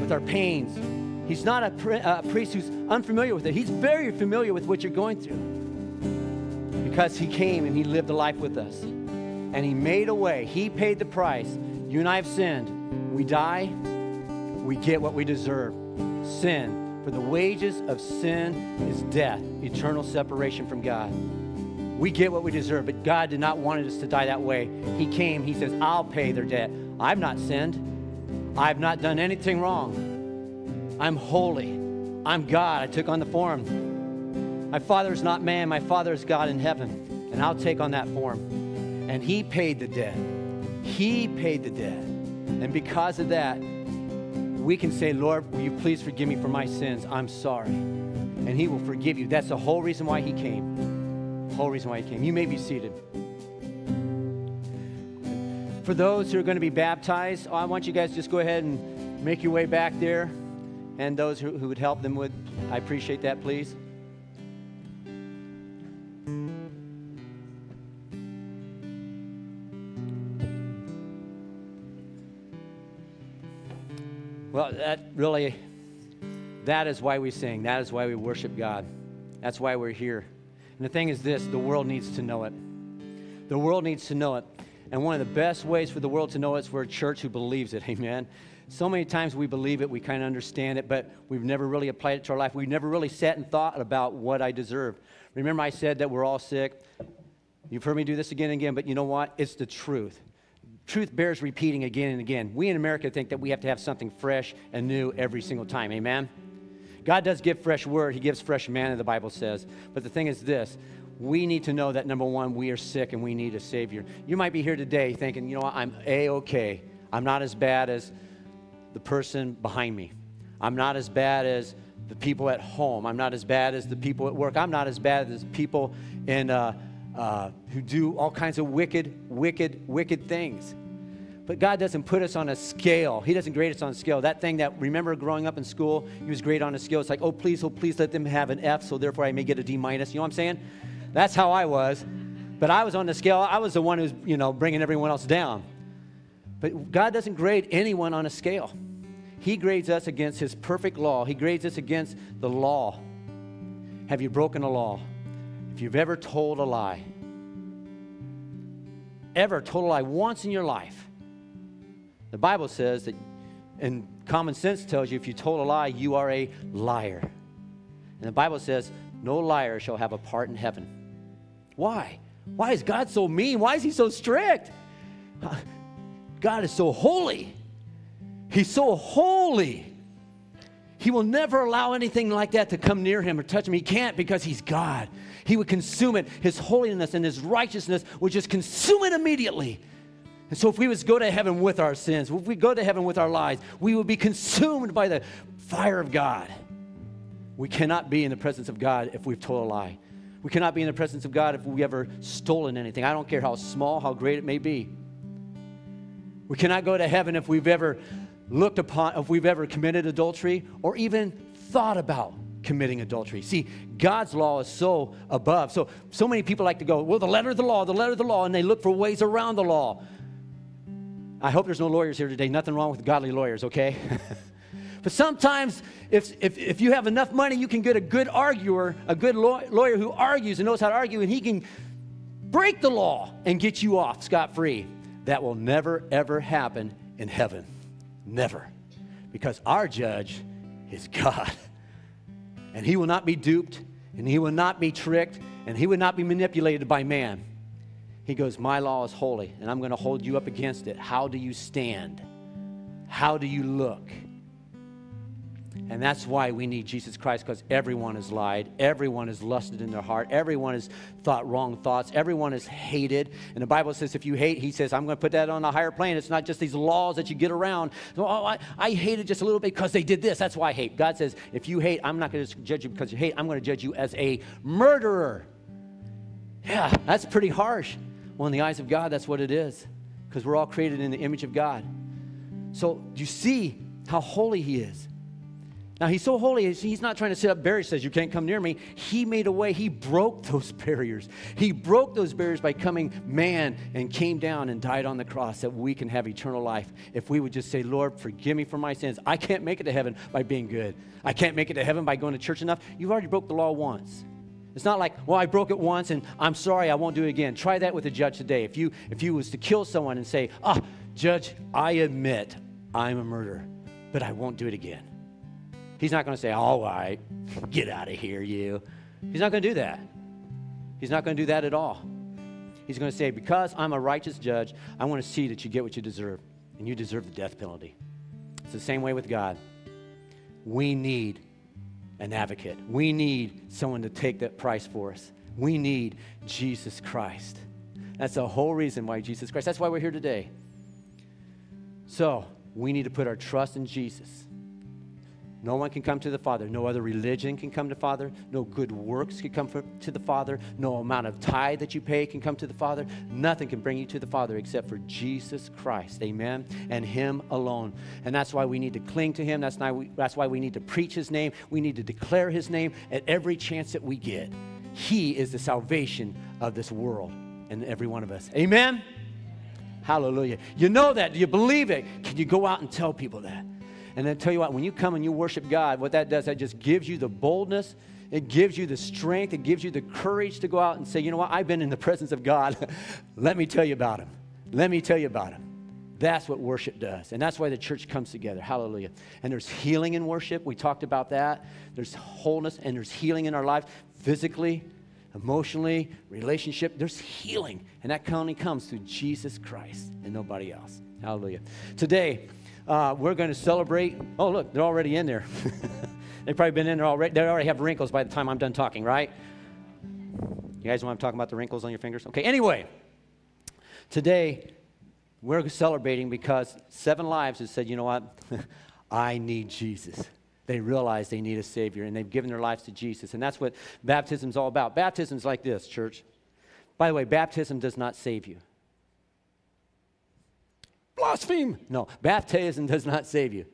with our pains. He's not a, pri- a priest who's unfamiliar with it. He's very familiar with what you're going through because he came and he lived a life with us. And he made a way. He paid the price. You and I have sinned. We die, we get what we deserve sin. For the wages of sin is death, eternal separation from God. We get what we deserve, but God did not want us to die that way. He came, He says, I'll pay their debt. I've not sinned, I've not done anything wrong. I'm holy. I'm God. I took on the form. My Father is not man, my Father is God in heaven, and I'll take on that form. And He paid the debt. He paid the debt. And because of that, we can say, Lord, will you please forgive me for my sins? I'm sorry. And He will forgive you. That's the whole reason why He came. The whole reason why He came. You may be seated. For those who are going to be baptized, I want you guys to just go ahead and make your way back there. And those who, who would help them with, I appreciate that, please. Well, that really, that is why we sing. That is why we worship God. That's why we're here. And the thing is this the world needs to know it. The world needs to know it. And one of the best ways for the world to know it is for a church who believes it. Amen. So many times we believe it, we kind of understand it, but we've never really applied it to our life. We've never really sat and thought about what I deserve. Remember, I said that we're all sick. You've heard me do this again and again, but you know what? It's the truth truth bears repeating again and again. We in America think that we have to have something fresh and new every single time. Amen? God does give fresh word, He gives fresh manna, the Bible says. But the thing is this we need to know that number one, we are sick and we need a Savior. You might be here today thinking, you know what, I'm A OK. I'm not as bad as the person behind me. I'm not as bad as the people at home. I'm not as bad as the people at work. I'm not as bad as people in. Uh, uh, who do all kinds of wicked, wicked, wicked things. But God doesn't put us on a scale. He doesn't grade us on a scale. That thing that, remember growing up in school, He was great on a scale. It's like, oh, please, oh, please let them have an F, so therefore I may get a D minus. You know what I'm saying? That's how I was. But I was on the scale. I was the one who's, you know, bringing everyone else down. But God doesn't grade anyone on a scale. He grades us against His perfect law. He grades us against the law. Have you broken a law? If you've ever told a lie, ever told a lie once in your life, the Bible says that, and common sense tells you if you told a lie, you are a liar. And the Bible says, no liar shall have a part in heaven. Why? Why is God so mean? Why is He so strict? God is so holy. He's so holy. He will never allow anything like that to come near him or touch him. He can't because he's God. He would consume it. His holiness and his righteousness would just consume it immediately. And so, if we was go to heaven with our sins, if we go to heaven with our lies, we would be consumed by the fire of God. We cannot be in the presence of God if we've told a lie. We cannot be in the presence of God if we ever stolen anything. I don't care how small, how great it may be. We cannot go to heaven if we've ever looked upon, if we've ever committed adultery or even thought about committing adultery. See, God's law is so above. So, so many people like to go, well, the letter of the law, the letter of the law, and they look for ways around the law. I hope there's no lawyers here today. Nothing wrong with godly lawyers, okay? but sometimes, if, if, if you have enough money, you can get a good arguer, a good law, lawyer who argues and knows how to argue, and he can break the law and get you off scot free. That will never, ever happen in heaven. Never. Because our judge is God. And he will not be duped, and he will not be tricked, and he will not be manipulated by man. He goes, My law is holy, and I'm going to hold you up against it. How do you stand? How do you look? And that's why we need Jesus Christ because everyone has lied. Everyone has lusted in their heart. Everyone has thought wrong thoughts. Everyone has hated. And the Bible says if you hate, he says, I'm going to put that on a higher plane. It's not just these laws that you get around. oh, I, I hated just a little bit because they did this. That's why I hate. God says, if you hate, I'm not going to judge you because you hate. I'm going to judge you as a murderer. Yeah, that's pretty harsh. Well, in the eyes of God, that's what it is, because we're all created in the image of God. So, do you see how holy He is? Now, He's so holy, He's not trying to set up barriers, says, You can't come near me. He made a way. He broke those barriers. He broke those barriers by coming man and came down and died on the cross that we can have eternal life. If we would just say, Lord, forgive me for my sins. I can't make it to heaven by being good. I can't make it to heaven by going to church enough. You've already broke the law once. It's not like, well, I broke it once and I'm sorry, I won't do it again. Try that with a judge today. If you if you was to kill someone and say, ah, oh, judge, I admit I'm a murderer, but I won't do it again. He's not going to say, all right, get out of here, you. He's not going to do that. He's not going to do that at all. He's going to say, because I'm a righteous judge, I want to see that you get what you deserve, and you deserve the death penalty. It's the same way with God. We need an advocate. We need someone to take that price for us. We need Jesus Christ. That's the whole reason why Jesus Christ. That's why we're here today. So, we need to put our trust in Jesus. No one can come to the Father. No other religion can come to Father. No good works can come to the Father. No amount of tithe that you pay can come to the Father. Nothing can bring you to the Father except for Jesus Christ. Amen. And Him alone. And that's why we need to cling to Him. That's we, that's why we need to preach His name. We need to declare His name at every chance that we get. He is the salvation of this world and every one of us. Amen. Hallelujah. You know that. Do you believe it? Can you go out and tell people that? And then tell you what, when you come and you worship God, what that does, that just gives you the boldness, it gives you the strength, it gives you the courage to go out and say, you know what, I've been in the presence of God. Let me tell you about him. Let me tell you about him. That's what worship does. And that's why the church comes together. Hallelujah. And there's healing in worship. We talked about that. There's wholeness and there's healing in our life physically, emotionally, relationship. There's healing. And that only comes through Jesus Christ and nobody else. Hallelujah. Today, uh, we're going to celebrate. Oh, look, they're already in there. They've probably been in there already. They already have wrinkles by the time I'm done talking, right? You guys know I'm talking about the wrinkles on your fingers? Okay, anyway, today we're celebrating because seven lives have said, you know what? I need Jesus. They realize they need a Savior and they've given their lives to Jesus. And that's what baptism's all about. Baptism's like this, church. By the way, baptism does not save you blaspheme. No, baptism does not save you.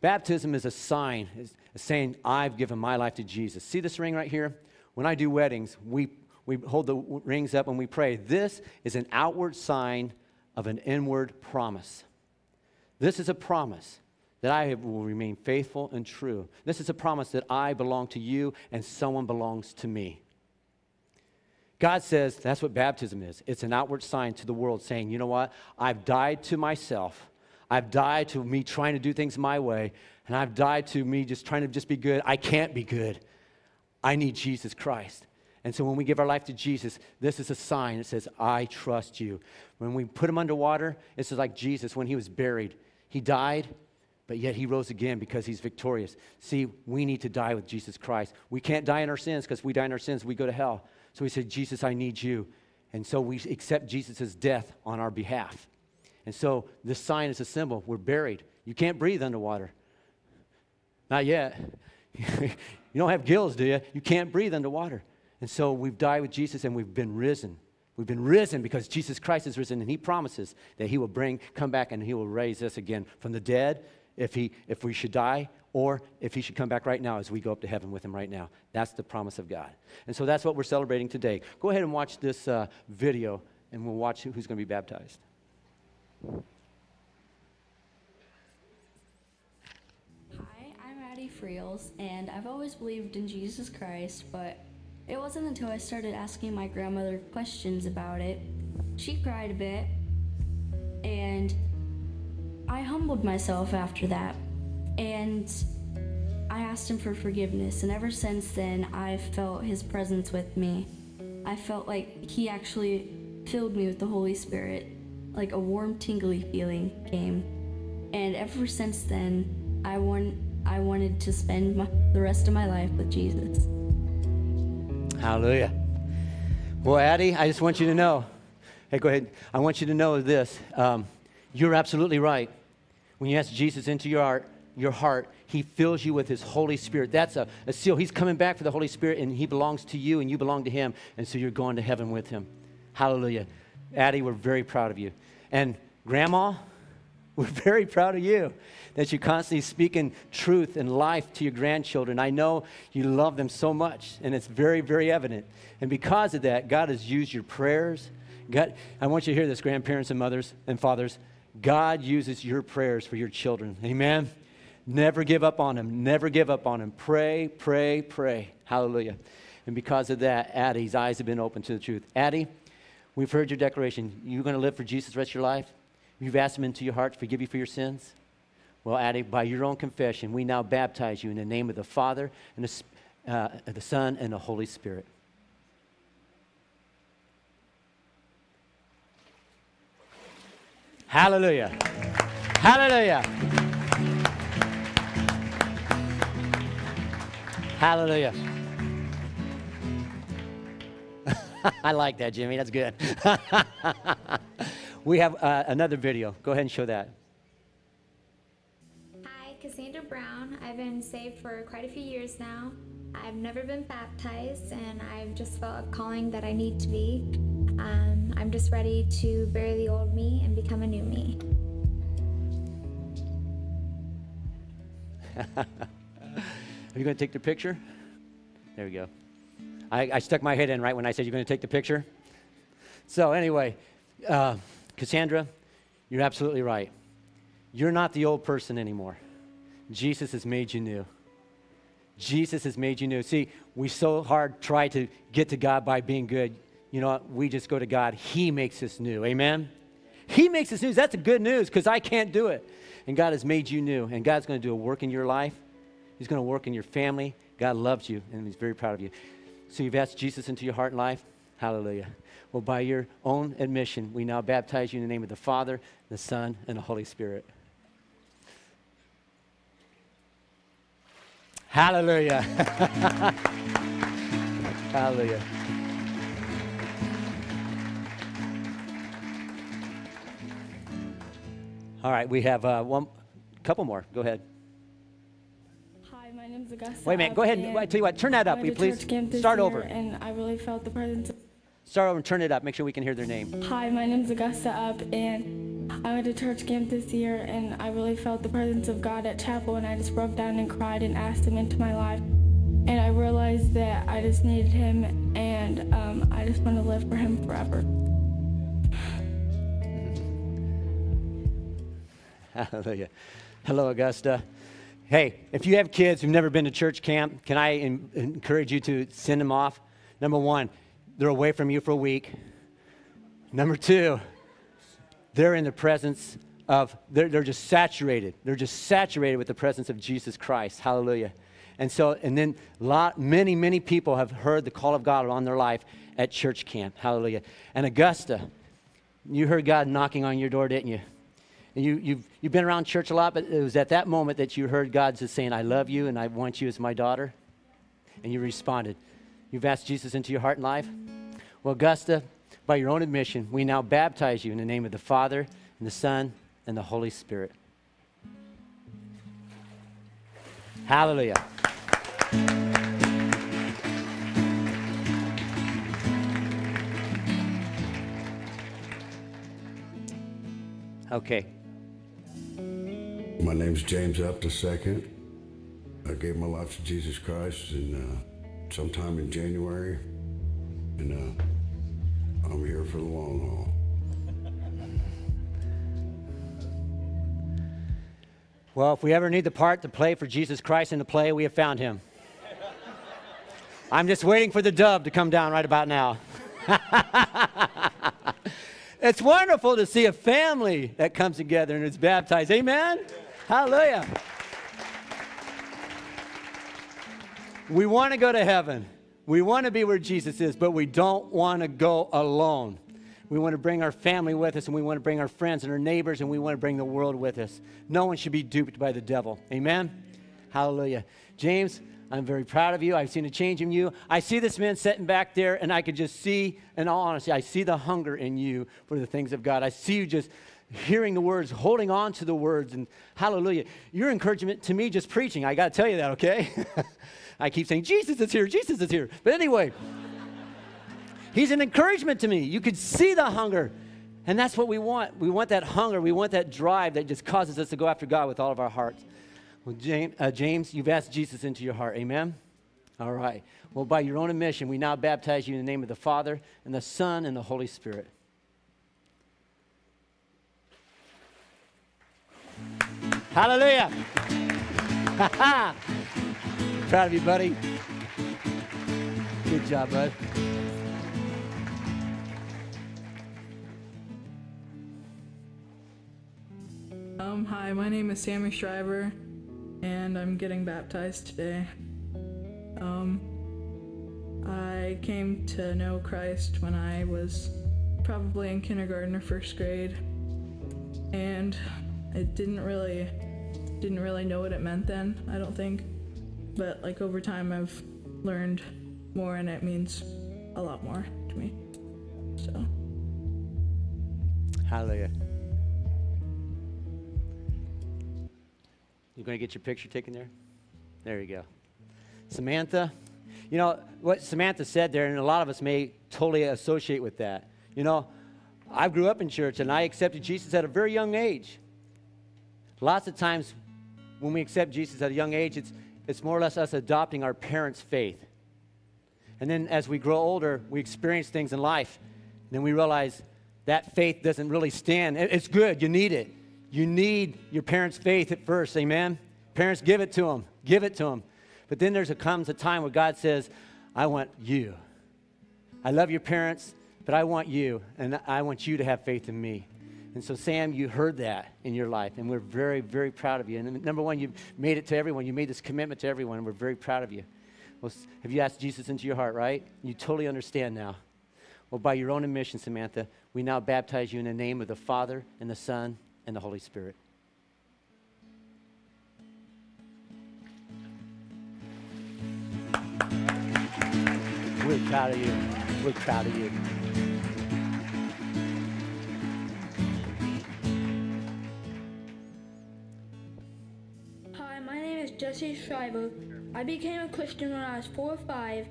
Baptism is a sign, is saying, I've given my life to Jesus. See this ring right here? When I do weddings, we, we hold the rings up and we pray. This is an outward sign of an inward promise. This is a promise that I will remain faithful and true. This is a promise that I belong to you and someone belongs to me. God says that's what baptism is. It's an outward sign to the world saying, you know what? I've died to myself. I've died to me trying to do things my way, and I've died to me just trying to just be good. I can't be good. I need Jesus Christ. And so when we give our life to Jesus, this is a sign. It says, I trust you. When we put him underwater, it's like Jesus when he was buried. He died, but yet he rose again because he's victorious. See, we need to die with Jesus Christ. We can't die in our sins because we die in our sins, we go to hell. So we said, Jesus, I need you. And so we accept Jesus' death on our behalf. And so this sign is a symbol. We're buried. You can't breathe underwater. Not yet. you don't have gills, do you? You can't breathe underwater. And so we've died with Jesus and we've been risen. We've been risen because Jesus Christ is risen and he promises that he will bring, come back and he will raise us again from the dead if, he, if we should die or if he should come back right now as we go up to heaven with him right now. That's the promise of God. And so that's what we're celebrating today. Go ahead and watch this uh, video, and we'll watch who's going to be baptized. Hi, I'm Addie Friels, and I've always believed in Jesus Christ, but it wasn't until I started asking my grandmother questions about it. She cried a bit, and I humbled myself after that and I asked him for forgiveness, and ever since then, I've felt his presence with me. I felt like he actually filled me with the Holy Spirit, like a warm, tingly feeling came. And ever since then, I want I wanted to spend my, the rest of my life with Jesus. Hallelujah. Well, Addie, I just want you to know. Hey, go ahead. I want you to know this. Um, you're absolutely right. When you ask Jesus into your heart, your heart, He fills you with His Holy Spirit. That's a, a seal. He's coming back for the Holy Spirit, and He belongs to you, and you belong to Him. And so you're going to heaven with Him. Hallelujah. Addie, we're very proud of you. And Grandma, we're very proud of you that you're constantly speaking truth and life to your grandchildren. I know you love them so much, and it's very, very evident. And because of that, God has used your prayers. God, I want you to hear this, grandparents and mothers and fathers. God uses your prayers for your children. Amen. Never give up on them. Never give up on them. Pray, pray, pray. Hallelujah. And because of that, Addie's eyes have been opened to the truth. Addie, we've heard your declaration. You're going to live for Jesus the rest of your life. You've asked him into your heart to forgive you for your sins. Well, Addie, by your own confession, we now baptize you in the name of the Father and the, uh, the Son and the Holy Spirit. Hallelujah. Hallelujah. Hallelujah. I like that, Jimmy. That's good. we have uh, another video. Go ahead and show that. Cassandra Brown. I've been saved for quite a few years now. I've never been baptized, and I've just felt a calling that I need to be. Um, I'm just ready to bury the old me and become a new me. Are you going to take the picture? There we go. I, I, stuck my head in right when I said you're going to take the picture. So, anyway, uh, Cassandra, you're absolutely right. You're not the old person anymore. Jesus has made you new. Jesus has made you new. See, we so hard try to get to God by being good. You know? We just go to God. He makes us new. Amen? He makes us new. That's a good news because I can't do it. And God has made you new. And God's going to do a work in your life. He's going to work in your family. God loves you and He's very proud of you. So you've asked Jesus into your heart and life? Hallelujah. Well, by your own admission, we now baptize you in the name of the Father, the Son, and the Holy Spirit. Hallelujah. Hallelujah. All right, we have uh, one couple more. Go ahead. Hi, my name's Augusta. Wait a minute. Go ahead. And, I tell you what. Turn that up, you please? Start over. And I really felt the presence. Of Start over and turn it up. Make sure we can hear their name. Hi, my name's Augusta Up, and I went to church camp this year, and I really felt the presence of God at chapel, and I just broke down and cried and asked Him into my life. And I realized that I just needed Him, and um, I just want to live for Him forever. Hallelujah. Hello, Augusta. Hey, if you have kids who've never been to church camp, can I in- encourage you to send them off? Number one, they're away from you for a week. Number two, they're in the presence of, they're, they're just saturated. They're just saturated with the presence of Jesus Christ. Hallelujah. And so, and then lot, many, many people have heard the call of God on their life at church camp. Hallelujah. And Augusta, you heard God knocking on your door, didn't you? And you, you've, you've been around church a lot, but it was at that moment that you heard God just saying, I love you and I want you as my daughter. And you responded. You've asked Jesus into your heart and life? Well, Augusta, by your own admission, we now baptize you in the name of the Father, and the Son, and the Holy Spirit. Hallelujah. Okay. My name's James Up II. I gave my life to Jesus Christ in uh, sometime in January, and uh, I'm here for the long haul. Well, if we ever need the part to play for Jesus Christ in the play, we have found him. I'm just waiting for the dove to come down right about now. it's wonderful to see a family that comes together and is baptized. Amen? Hallelujah. We want to go to heaven. We want to be where Jesus is, but we don't want to go alone. We want to bring our family with us, and we want to bring our friends and our neighbors, and we want to bring the world with us. No one should be duped by the devil. Amen? Hallelujah. James, I'm very proud of you. I've seen a change in you. I see this man sitting back there, and I could just see, in all honesty, I see the hunger in you for the things of God. I see you just hearing the words, holding on to the words, and hallelujah. Your encouragement to me just preaching. I got to tell you that, okay? I keep saying, Jesus is here, Jesus is here. But anyway, he's an encouragement to me. You could see the hunger. And that's what we want. We want that hunger. We want that drive that just causes us to go after God with all of our hearts. Well, James, uh, James you've asked Jesus into your heart. Amen? All right. Well, by your own admission, we now baptize you in the name of the Father, and the Son, and the Holy Spirit. Hallelujah. Proud of you, buddy. Good job, bud. Um, hi, my name is Sammy Shriver, and I'm getting baptized today. Um, I came to know Christ when I was probably in kindergarten or first grade, and I didn't really didn't really know what it meant then. I don't think, but like over time, I've learned more, and it means a lot more to me. So. Hallelujah. You going to get your picture taken there? There you go. Samantha, you know what Samantha said there, and a lot of us may totally associate with that. You know, I grew up in church and I accepted Jesus at a very young age. Lots of times when we accept Jesus at a young age, it's, it's more or less us adopting our parents' faith. And then as we grow older, we experience things in life. And then we realize that faith doesn't really stand. It's good, you need it. You need your parents' faith at first, amen? Parents, give it to them, give it to them. But then there's a, comes a time where God says, I want you. I love your parents, but I want you, and I want you to have faith in me. And so, Sam, you heard that in your life, and we're very, very proud of you. And number one, you've made it to everyone. You made this commitment to everyone, and we're very proud of you. Well, have you asked Jesus into your heart, right? You totally understand now. Well, by your own admission, Samantha, we now baptize you in the name of the Father, and the Son, and the Holy Spirit. We're proud of you. We're proud of you. Jesse Shriver. I became a Christian when I was four or five.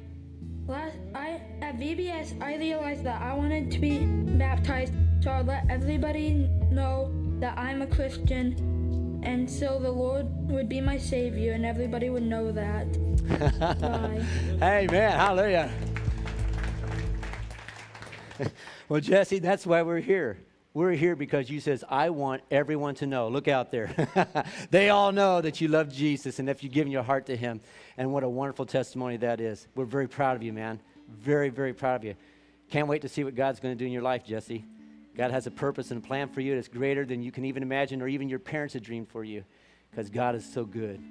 Last, I at VBS, I realized that I wanted to be baptized, so I let everybody know that I'm a Christian, and so the Lord would be my Savior, and everybody would know that. Amen. Hallelujah. well, Jesse, that's why we're here. We're here because you says, I want everyone to know. Look out there. they all know that you love Jesus and if you've given your heart to him. And what a wonderful testimony that is. We're very proud of you, man. Very, very proud of you. Can't wait to see what God's going to do in your life, Jesse. God has a purpose and a plan for you that's greater than you can even imagine or even your parents had dreamed for you because God is so good.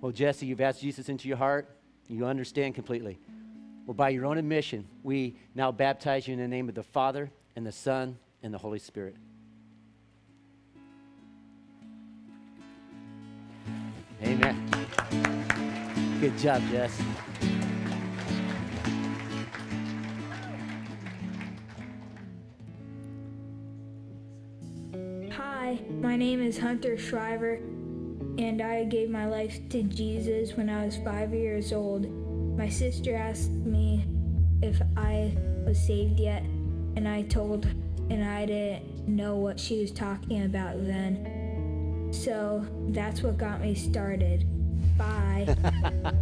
Well, Jesse, you've asked Jesus into your heart. You understand completely. Well, by your own admission, we now baptize you in the name of the Father and the Son and the Holy Spirit. Amen. Good job, Jess. Hi, my name is Hunter Shriver, and I gave my life to Jesus when I was five years old. My sister asked me if I was saved yet, and I told, and I didn't know what she was talking about then. So that's what got me started. Bye.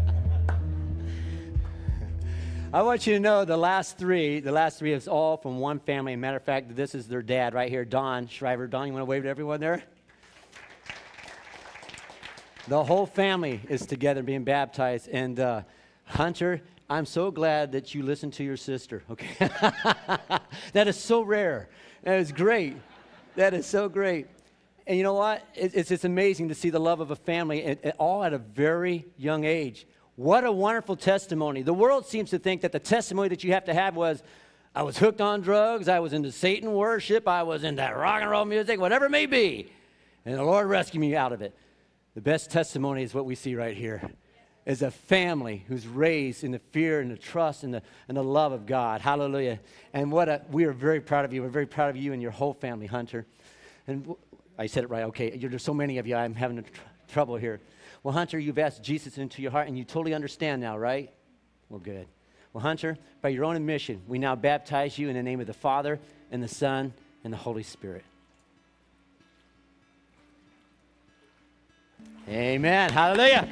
I want you to know the last three, the last three is all from one family. matter of fact, this is their dad right here, Don Shriver. Don, you want to wave to everyone there? The whole family is together being baptized. And uh, Hunter, I'm so glad that you listened to your sister, okay? that is so rare. That is great. That is so great. And you know what? It's, it's amazing to see the love of a family, at, all at a very young age. What a wonderful testimony. The world seems to think that the testimony that you have to have was, I was hooked on drugs, I was into Satan worship, I was into rock and roll music, whatever it may be. And the Lord rescued me out of it. The best testimony is what we see right here. Is a family who's raised in the fear and the trust and the, and the love of God. Hallelujah. And what a, we are very proud of you. We're very proud of you and your whole family, Hunter. And w- I said it right. Okay, there's so many of you. I'm having tr- trouble here. Well, Hunter, you've asked Jesus into your heart, and you totally understand now, right? Well, good. Well, Hunter, by your own admission, we now baptize you in the name of the Father and the Son and the Holy Spirit. Amen. Hallelujah.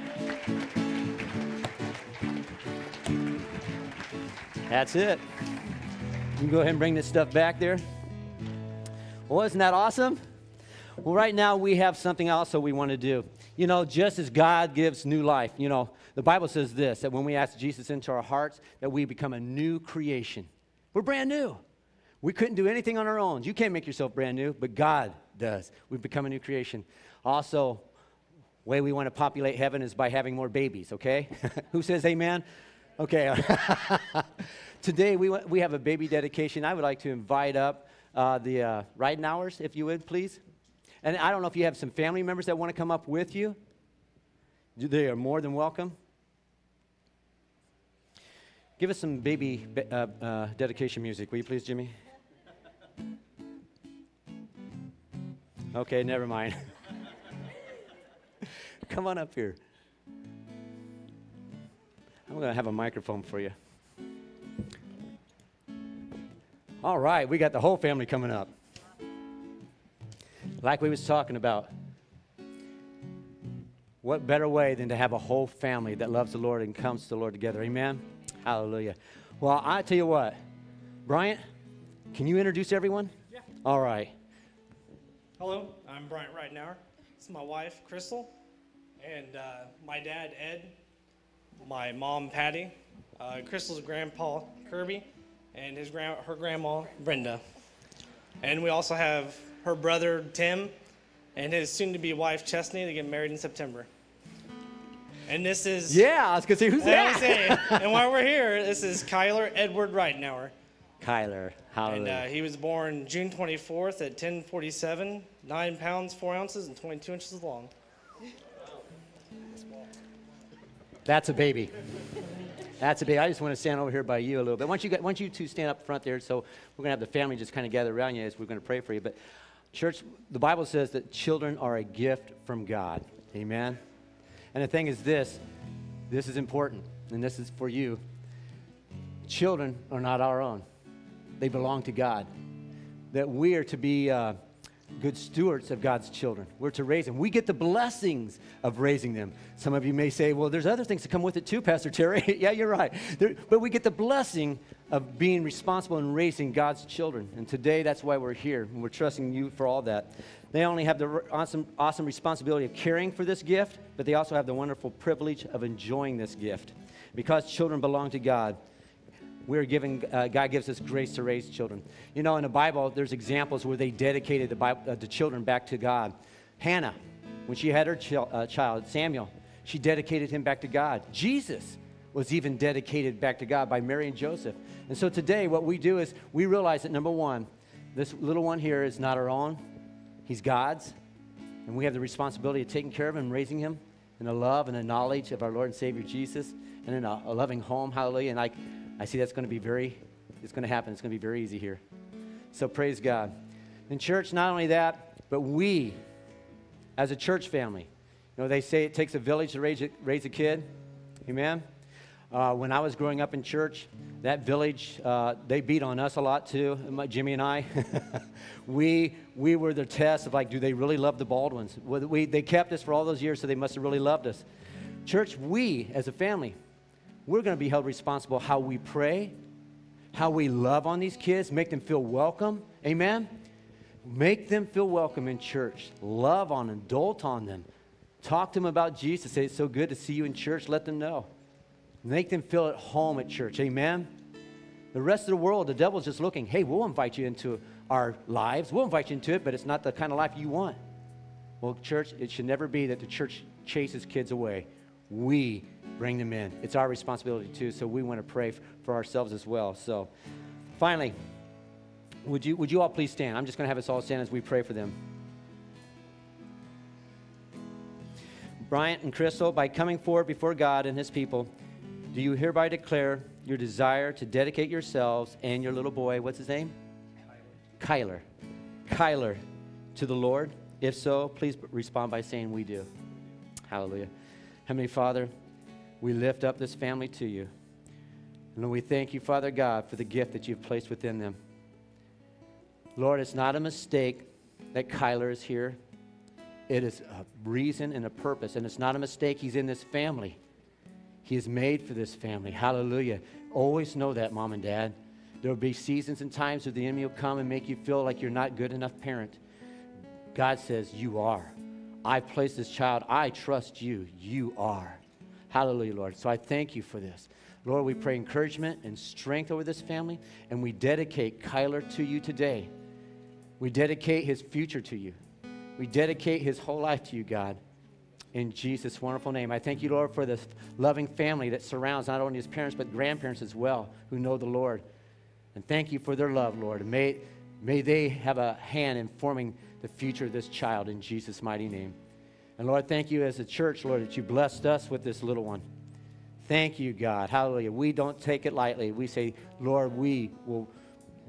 That's it. You can go ahead and bring this stuff back there. Well, isn't that awesome? Well, right now we have something also we want to do. You know, just as God gives new life, you know, the Bible says this that when we ask Jesus into our hearts, that we become a new creation. We're brand new. We couldn't do anything on our own. You can't make yourself brand new, but God does. We've become a new creation. Also, way we want to populate heaven is by having more babies, okay? Who says amen? Okay. Today we, we have a baby dedication. I would like to invite up uh, the uh, hours, if you would, please. And I don't know if you have some family members that want to come up with you. They are more than welcome. Give us some baby uh, uh, dedication music, will you please, Jimmy? Okay, never mind. Come on up here. I'm going to have a microphone for you. All right, we got the whole family coming up. Like we was talking about. What better way than to have a whole family that loves the Lord and comes to the Lord together? Amen. Hallelujah. Well, I tell you what, Bryant, can you introduce everyone? Yeah. All right. Hello, I'm Bryant Reitenauer. This is my wife, Crystal, and uh, my dad, Ed, my mom, Patty, uh, Crystal's grandpa, Kirby, and his grand- her grandma, Brenda. And we also have her brother, Tim, and his soon to be wife, Chesney. They get married in September. And this is. Yeah, I was going to say, who's that? saying, and while we're here, this is Kyler Edward Reitenauer. Kyler. And uh, he was born June 24th at 1047, 9 pounds, 4 ounces, and 22 inches long. That's a baby. That's a baby. I just want to stand over here by you a little bit. Once you, get, once you two stand up front there, so we're going to have the family just kind of gather around you as we're going to pray for you. But, church, the Bible says that children are a gift from God. Amen? And the thing is this this is important, and this is for you. Children are not our own, they belong to God. That we are to be uh, good stewards of God's children. We're to raise them. We get the blessings of raising them. Some of you may say, well, there's other things that come with it too, Pastor Terry. yeah, you're right. There, but we get the blessing of being responsible in raising God's children. And today, that's why we're here. And we're trusting you for all that. They only have the awesome, awesome responsibility of caring for this gift, but they also have the wonderful privilege of enjoying this gift. Because children belong to God, we're given, uh, God gives us grace to raise children. You know, in the Bible, there's examples where they dedicated the, Bible, uh, the children back to God. Hannah, when she had her chil- uh, child, Samuel, she dedicated him back to God. Jesus was even dedicated back to God by Mary and Joseph. And so today, what we do is we realize that number one, this little one here is not our own, he's God's. And we have the responsibility of taking care of him raising him in the love and the knowledge of our Lord and Savior Jesus and in a, a loving home. Hallelujah. And I, I see that's going to be very, it's going to happen. It's going to be very easy here. So praise God. In church, not only that, but we, as a church family, you know, they say it takes a village to raise a, raise a kid. Amen. Uh, when I was growing up in church, that village, uh, they beat on us a lot too, Jimmy and I. we, we were the test of like, do they really love the Baldwins? We, they kept us for all those years, so they must have really loved us. Church, we as a family, we're going to be held responsible how we pray, how we love on these kids, make them feel welcome. Amen? Make them feel welcome in church. Love on them, dolt on them. Talk to them about Jesus. Say, it's so good to see you in church. Let them know. Make them feel at home at church. Amen? The rest of the world, the devil's just looking, hey, we'll invite you into our lives. We'll invite you into it, but it's not the kind of life you want. Well, church, it should never be that the church chases kids away. We bring them in. It's our responsibility too, so we want to pray for ourselves as well. So, finally, would you, would you all please stand? I'm just going to have us all stand as we pray for them. Bryant and Crystal, by coming forward before God and His people, do you hereby declare your desire to dedicate yourselves and your little boy, what's his name? Kyler. Kyler, to the Lord? If so, please respond by saying, We do. Hallelujah. Heavenly Father, we lift up this family to you. And we thank you, Father God, for the gift that you've placed within them. Lord, it's not a mistake that Kyler is here. It is a reason and a purpose. And it's not a mistake he's in this family. He is made for this family. Hallelujah. Always know that, mom and dad. There will be seasons and times where the enemy will come and make you feel like you're not good enough parent. God says, You are. I placed this child. I trust you. You are. Hallelujah, Lord. So I thank you for this. Lord, we pray encouragement and strength over this family, and we dedicate Kyler to you today. We dedicate his future to you. We dedicate his whole life to you, God. In Jesus' wonderful name. I thank you, Lord, for this loving family that surrounds not only his parents, but grandparents as well who know the Lord. And thank you for their love, Lord. And may, may they have a hand in forming the future of this child in Jesus' mighty name. And Lord, thank you as a church, Lord, that you blessed us with this little one. Thank you, God. Hallelujah. We don't take it lightly. We say, Lord, we will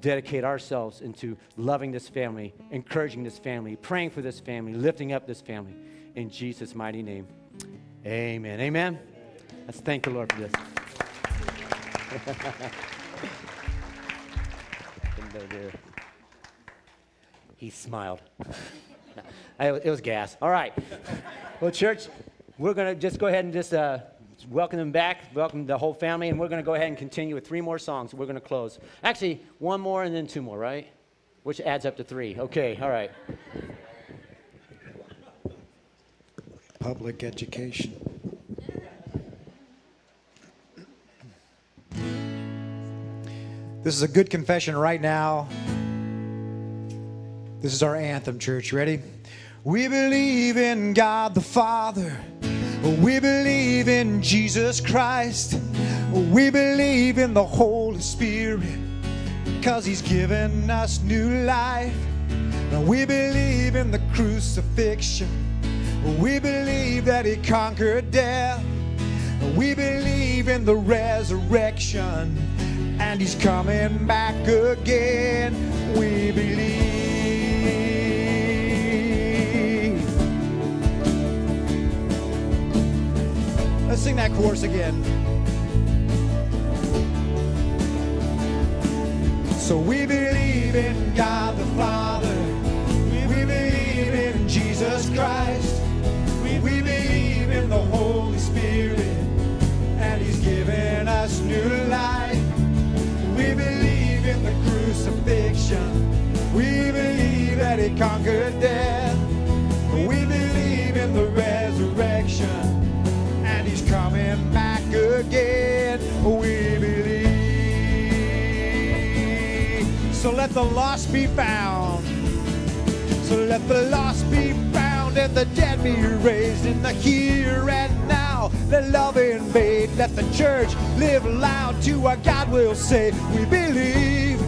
dedicate ourselves into loving this family, encouraging this family, praying for this family, lifting up this family. In Jesus' mighty name. Amen. Amen. Let's thank the Lord for this. he smiled. it was gas. All right. Well, church, we're going to just go ahead and just uh, welcome them back, welcome the whole family, and we're going to go ahead and continue with three more songs. We're going to close. Actually, one more and then two more, right? Which adds up to three. Okay, all right. Public education. This is a good confession right now. This is our anthem, church. Ready? We believe in God the Father. We believe in Jesus Christ. We believe in the Holy Spirit because He's given us new life. We believe in the crucifixion. We believe that He conquered death. We believe in the resurrection and He's coming back again. We believe. Let's sing that chorus again. So we believe in God the Father. We believe in Jesus Christ. We believe in the Holy Spirit. And He's given us new life. We believe in the crucifixion. We believe that He conquered death. We believe in the resurrection coming back again. We believe. So let the lost be found. So let the lost be found and the dead be raised in the here and now. Let love invade. Let the church live loud to what God will say. We believe.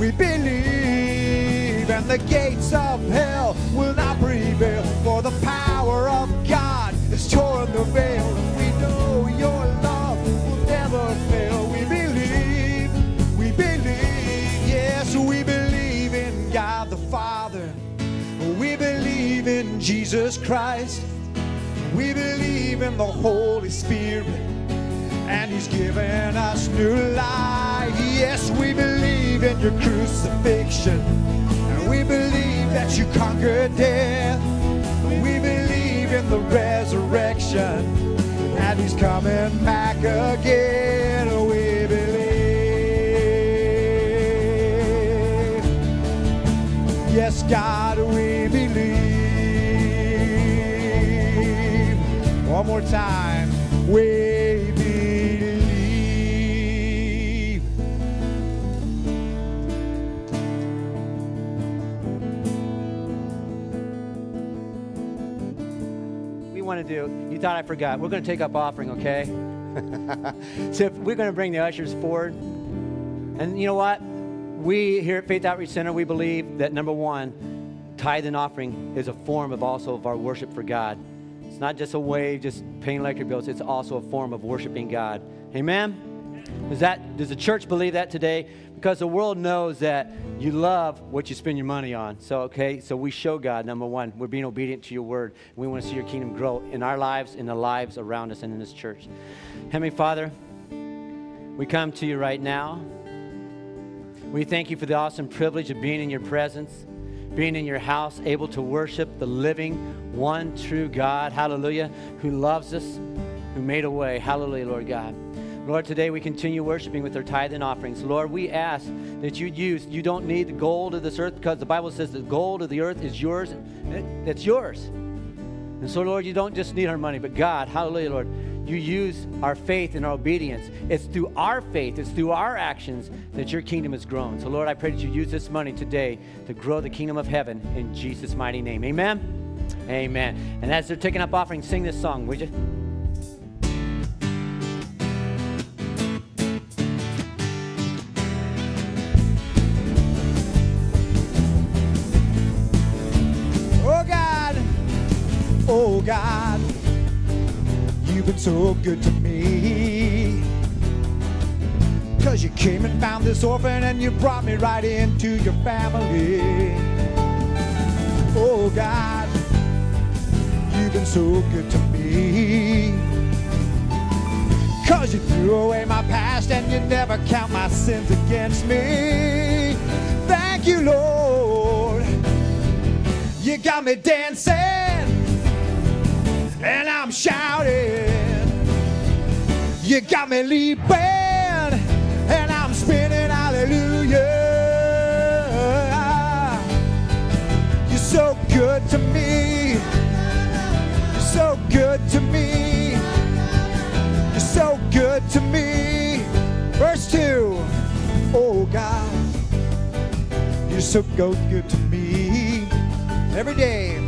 We believe. And the gates of hell will not prevail. For the power of God is torn the veil. Never fail. We believe. We believe. Yes, we believe in God the Father. We believe in Jesus Christ. We believe in the Holy Spirit. And He's given us new life. Yes, we believe in your crucifixion. And we believe that you conquered death. We believe in the resurrection. And He's coming back again. Oh, we believe. Yes, God, we believe. One more time. We believe. we want to do, you thought I forgot. We're going to take up offering, okay? so we're going to bring the ushers forward. And you know what? We here at Faith Outreach Center, we believe that number one, tithe and offering is a form of also of our worship for God. It's not just a way of just paying electric bills, it's also a form of worshiping God. Amen? Does that does the church believe that today? Because the world knows that you love what you spend your money on. So, okay, so we show God, number one, we're being obedient to your word. We want to see your kingdom grow in our lives, in the lives around us, and in this church. Heavenly Father, we come to you right now. We thank you for the awesome privilege of being in your presence, being in your house, able to worship the living, one true God, hallelujah, who loves us, who made a way. Hallelujah, Lord God. Lord, today we continue worshiping with our tithe and offerings. Lord, we ask that you use, you don't need the gold of this earth because the Bible says the gold of the earth is yours. Eh, it's yours. And so, Lord, you don't just need our money, but God, hallelujah, Lord, you use our faith and our obedience. It's through our faith, it's through our actions that your kingdom has grown. So, Lord, I pray that you use this money today to grow the kingdom of heaven in Jesus' mighty name. Amen. Amen. And as they're taking up offerings, sing this song, would you? God, you've been so good to me. Cause you came and found this orphan and you brought me right into your family. Oh God, you've been so good to me. Cause you threw away my past and you never count my sins against me. Thank you, Lord. You got me dancing, and I'm shouting. You got me leaping, and I'm spinning hallelujah. You're so good to me. You're so good to me. You're so good to me. Verse 2. Oh God, you're so good, good to me every day.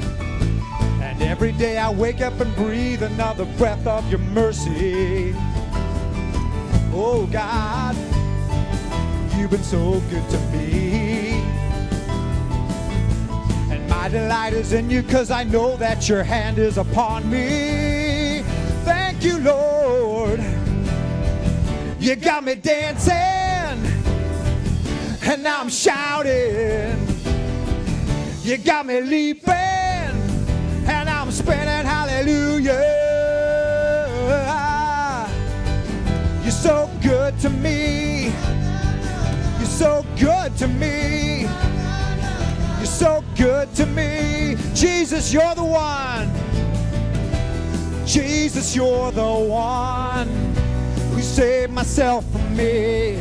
Every day I wake up and breathe another breath of your mercy. Oh God, you've been so good to me. And my delight is in you because I know that your hand is upon me. Thank you, Lord. You got me dancing, and now I'm shouting. You got me leaping, to me. You're so good to me. You're so good to me. Jesus, you're the one. Jesus, you're the one who saved myself from me.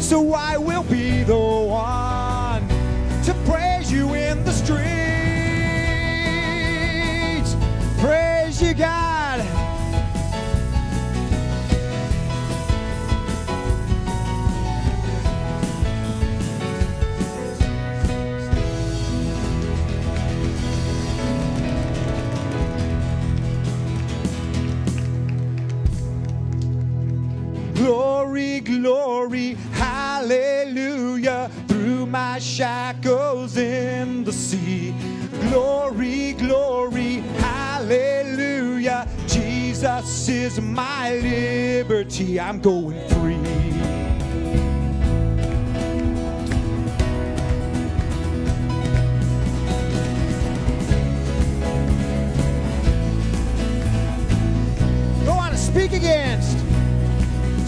So I will be the one to praise you in the streets. Praise you, God. Glory, hallelujah. Threw my shackles in the sea. Glory, glory, hallelujah. Jesus is my liberty. I'm going free. Go on and speak against.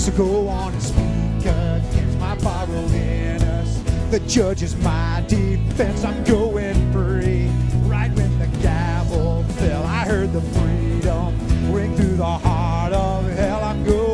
So go on and speak against my borrowed us. The judge is my defense. I'm going free. Right when the gavel fell, I heard the freedom ring through the heart of hell. I'm going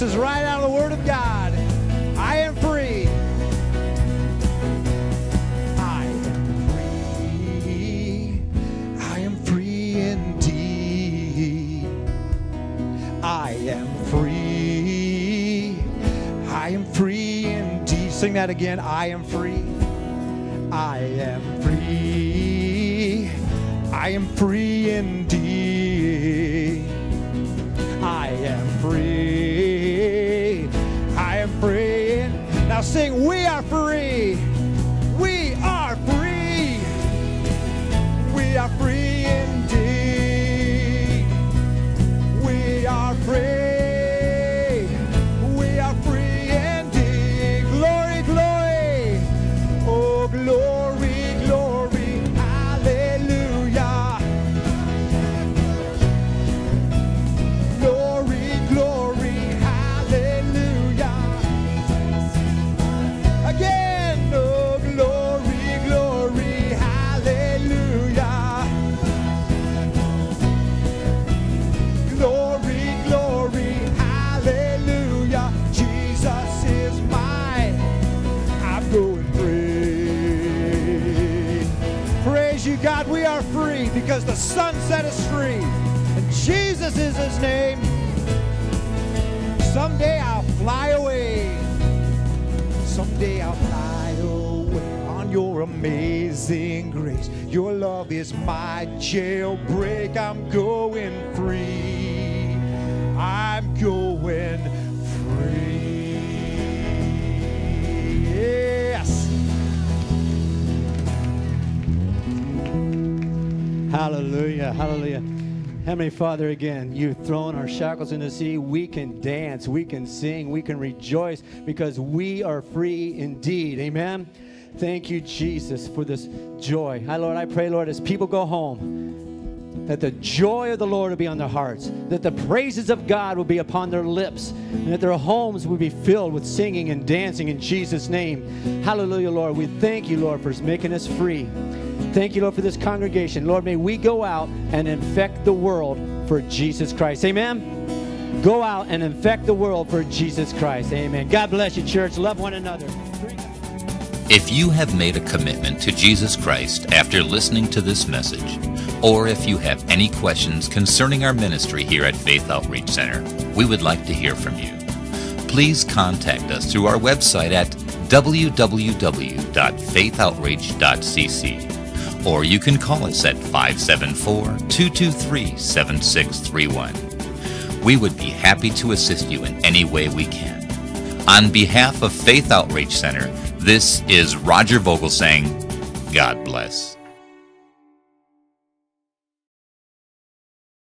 this is right out of the Word of God. I am free. I am free. I am free indeed. I am free. I am free indeed. Sing that again. I am free. I am free. I am free indeed. Sing, we are free. Is his name. Someday I'll fly away. Someday I'll fly away on your amazing grace. Your love is my jailbreak. I'm going free. I'm going free. Yes. Hallelujah. Hallelujah. Heavenly Father, again, you've thrown our shackles in the sea. We can dance, we can sing, we can rejoice because we are free indeed. Amen. Thank you, Jesus, for this joy. Hi, Lord, I pray, Lord, as people go home, that the joy of the Lord will be on their hearts, that the praises of God will be upon their lips, and that their homes will be filled with singing and dancing in Jesus' name. Hallelujah, Lord. We thank you, Lord, for making us free. Thank you, Lord, for this congregation. Lord, may we go out and infect the world for Jesus Christ. Amen. Go out and infect the world for Jesus Christ. Amen. God bless you, church. Love one another. If you have made a commitment to Jesus Christ after listening to this message, or if you have any questions concerning our ministry here at Faith Outreach Center, we would like to hear from you. Please contact us through our website at www.faithoutreach.cc or you can call us at 574 223 7631. We would be happy to assist you in any way we can. On behalf of Faith Outreach Center, this is Roger Vogel saying, God bless.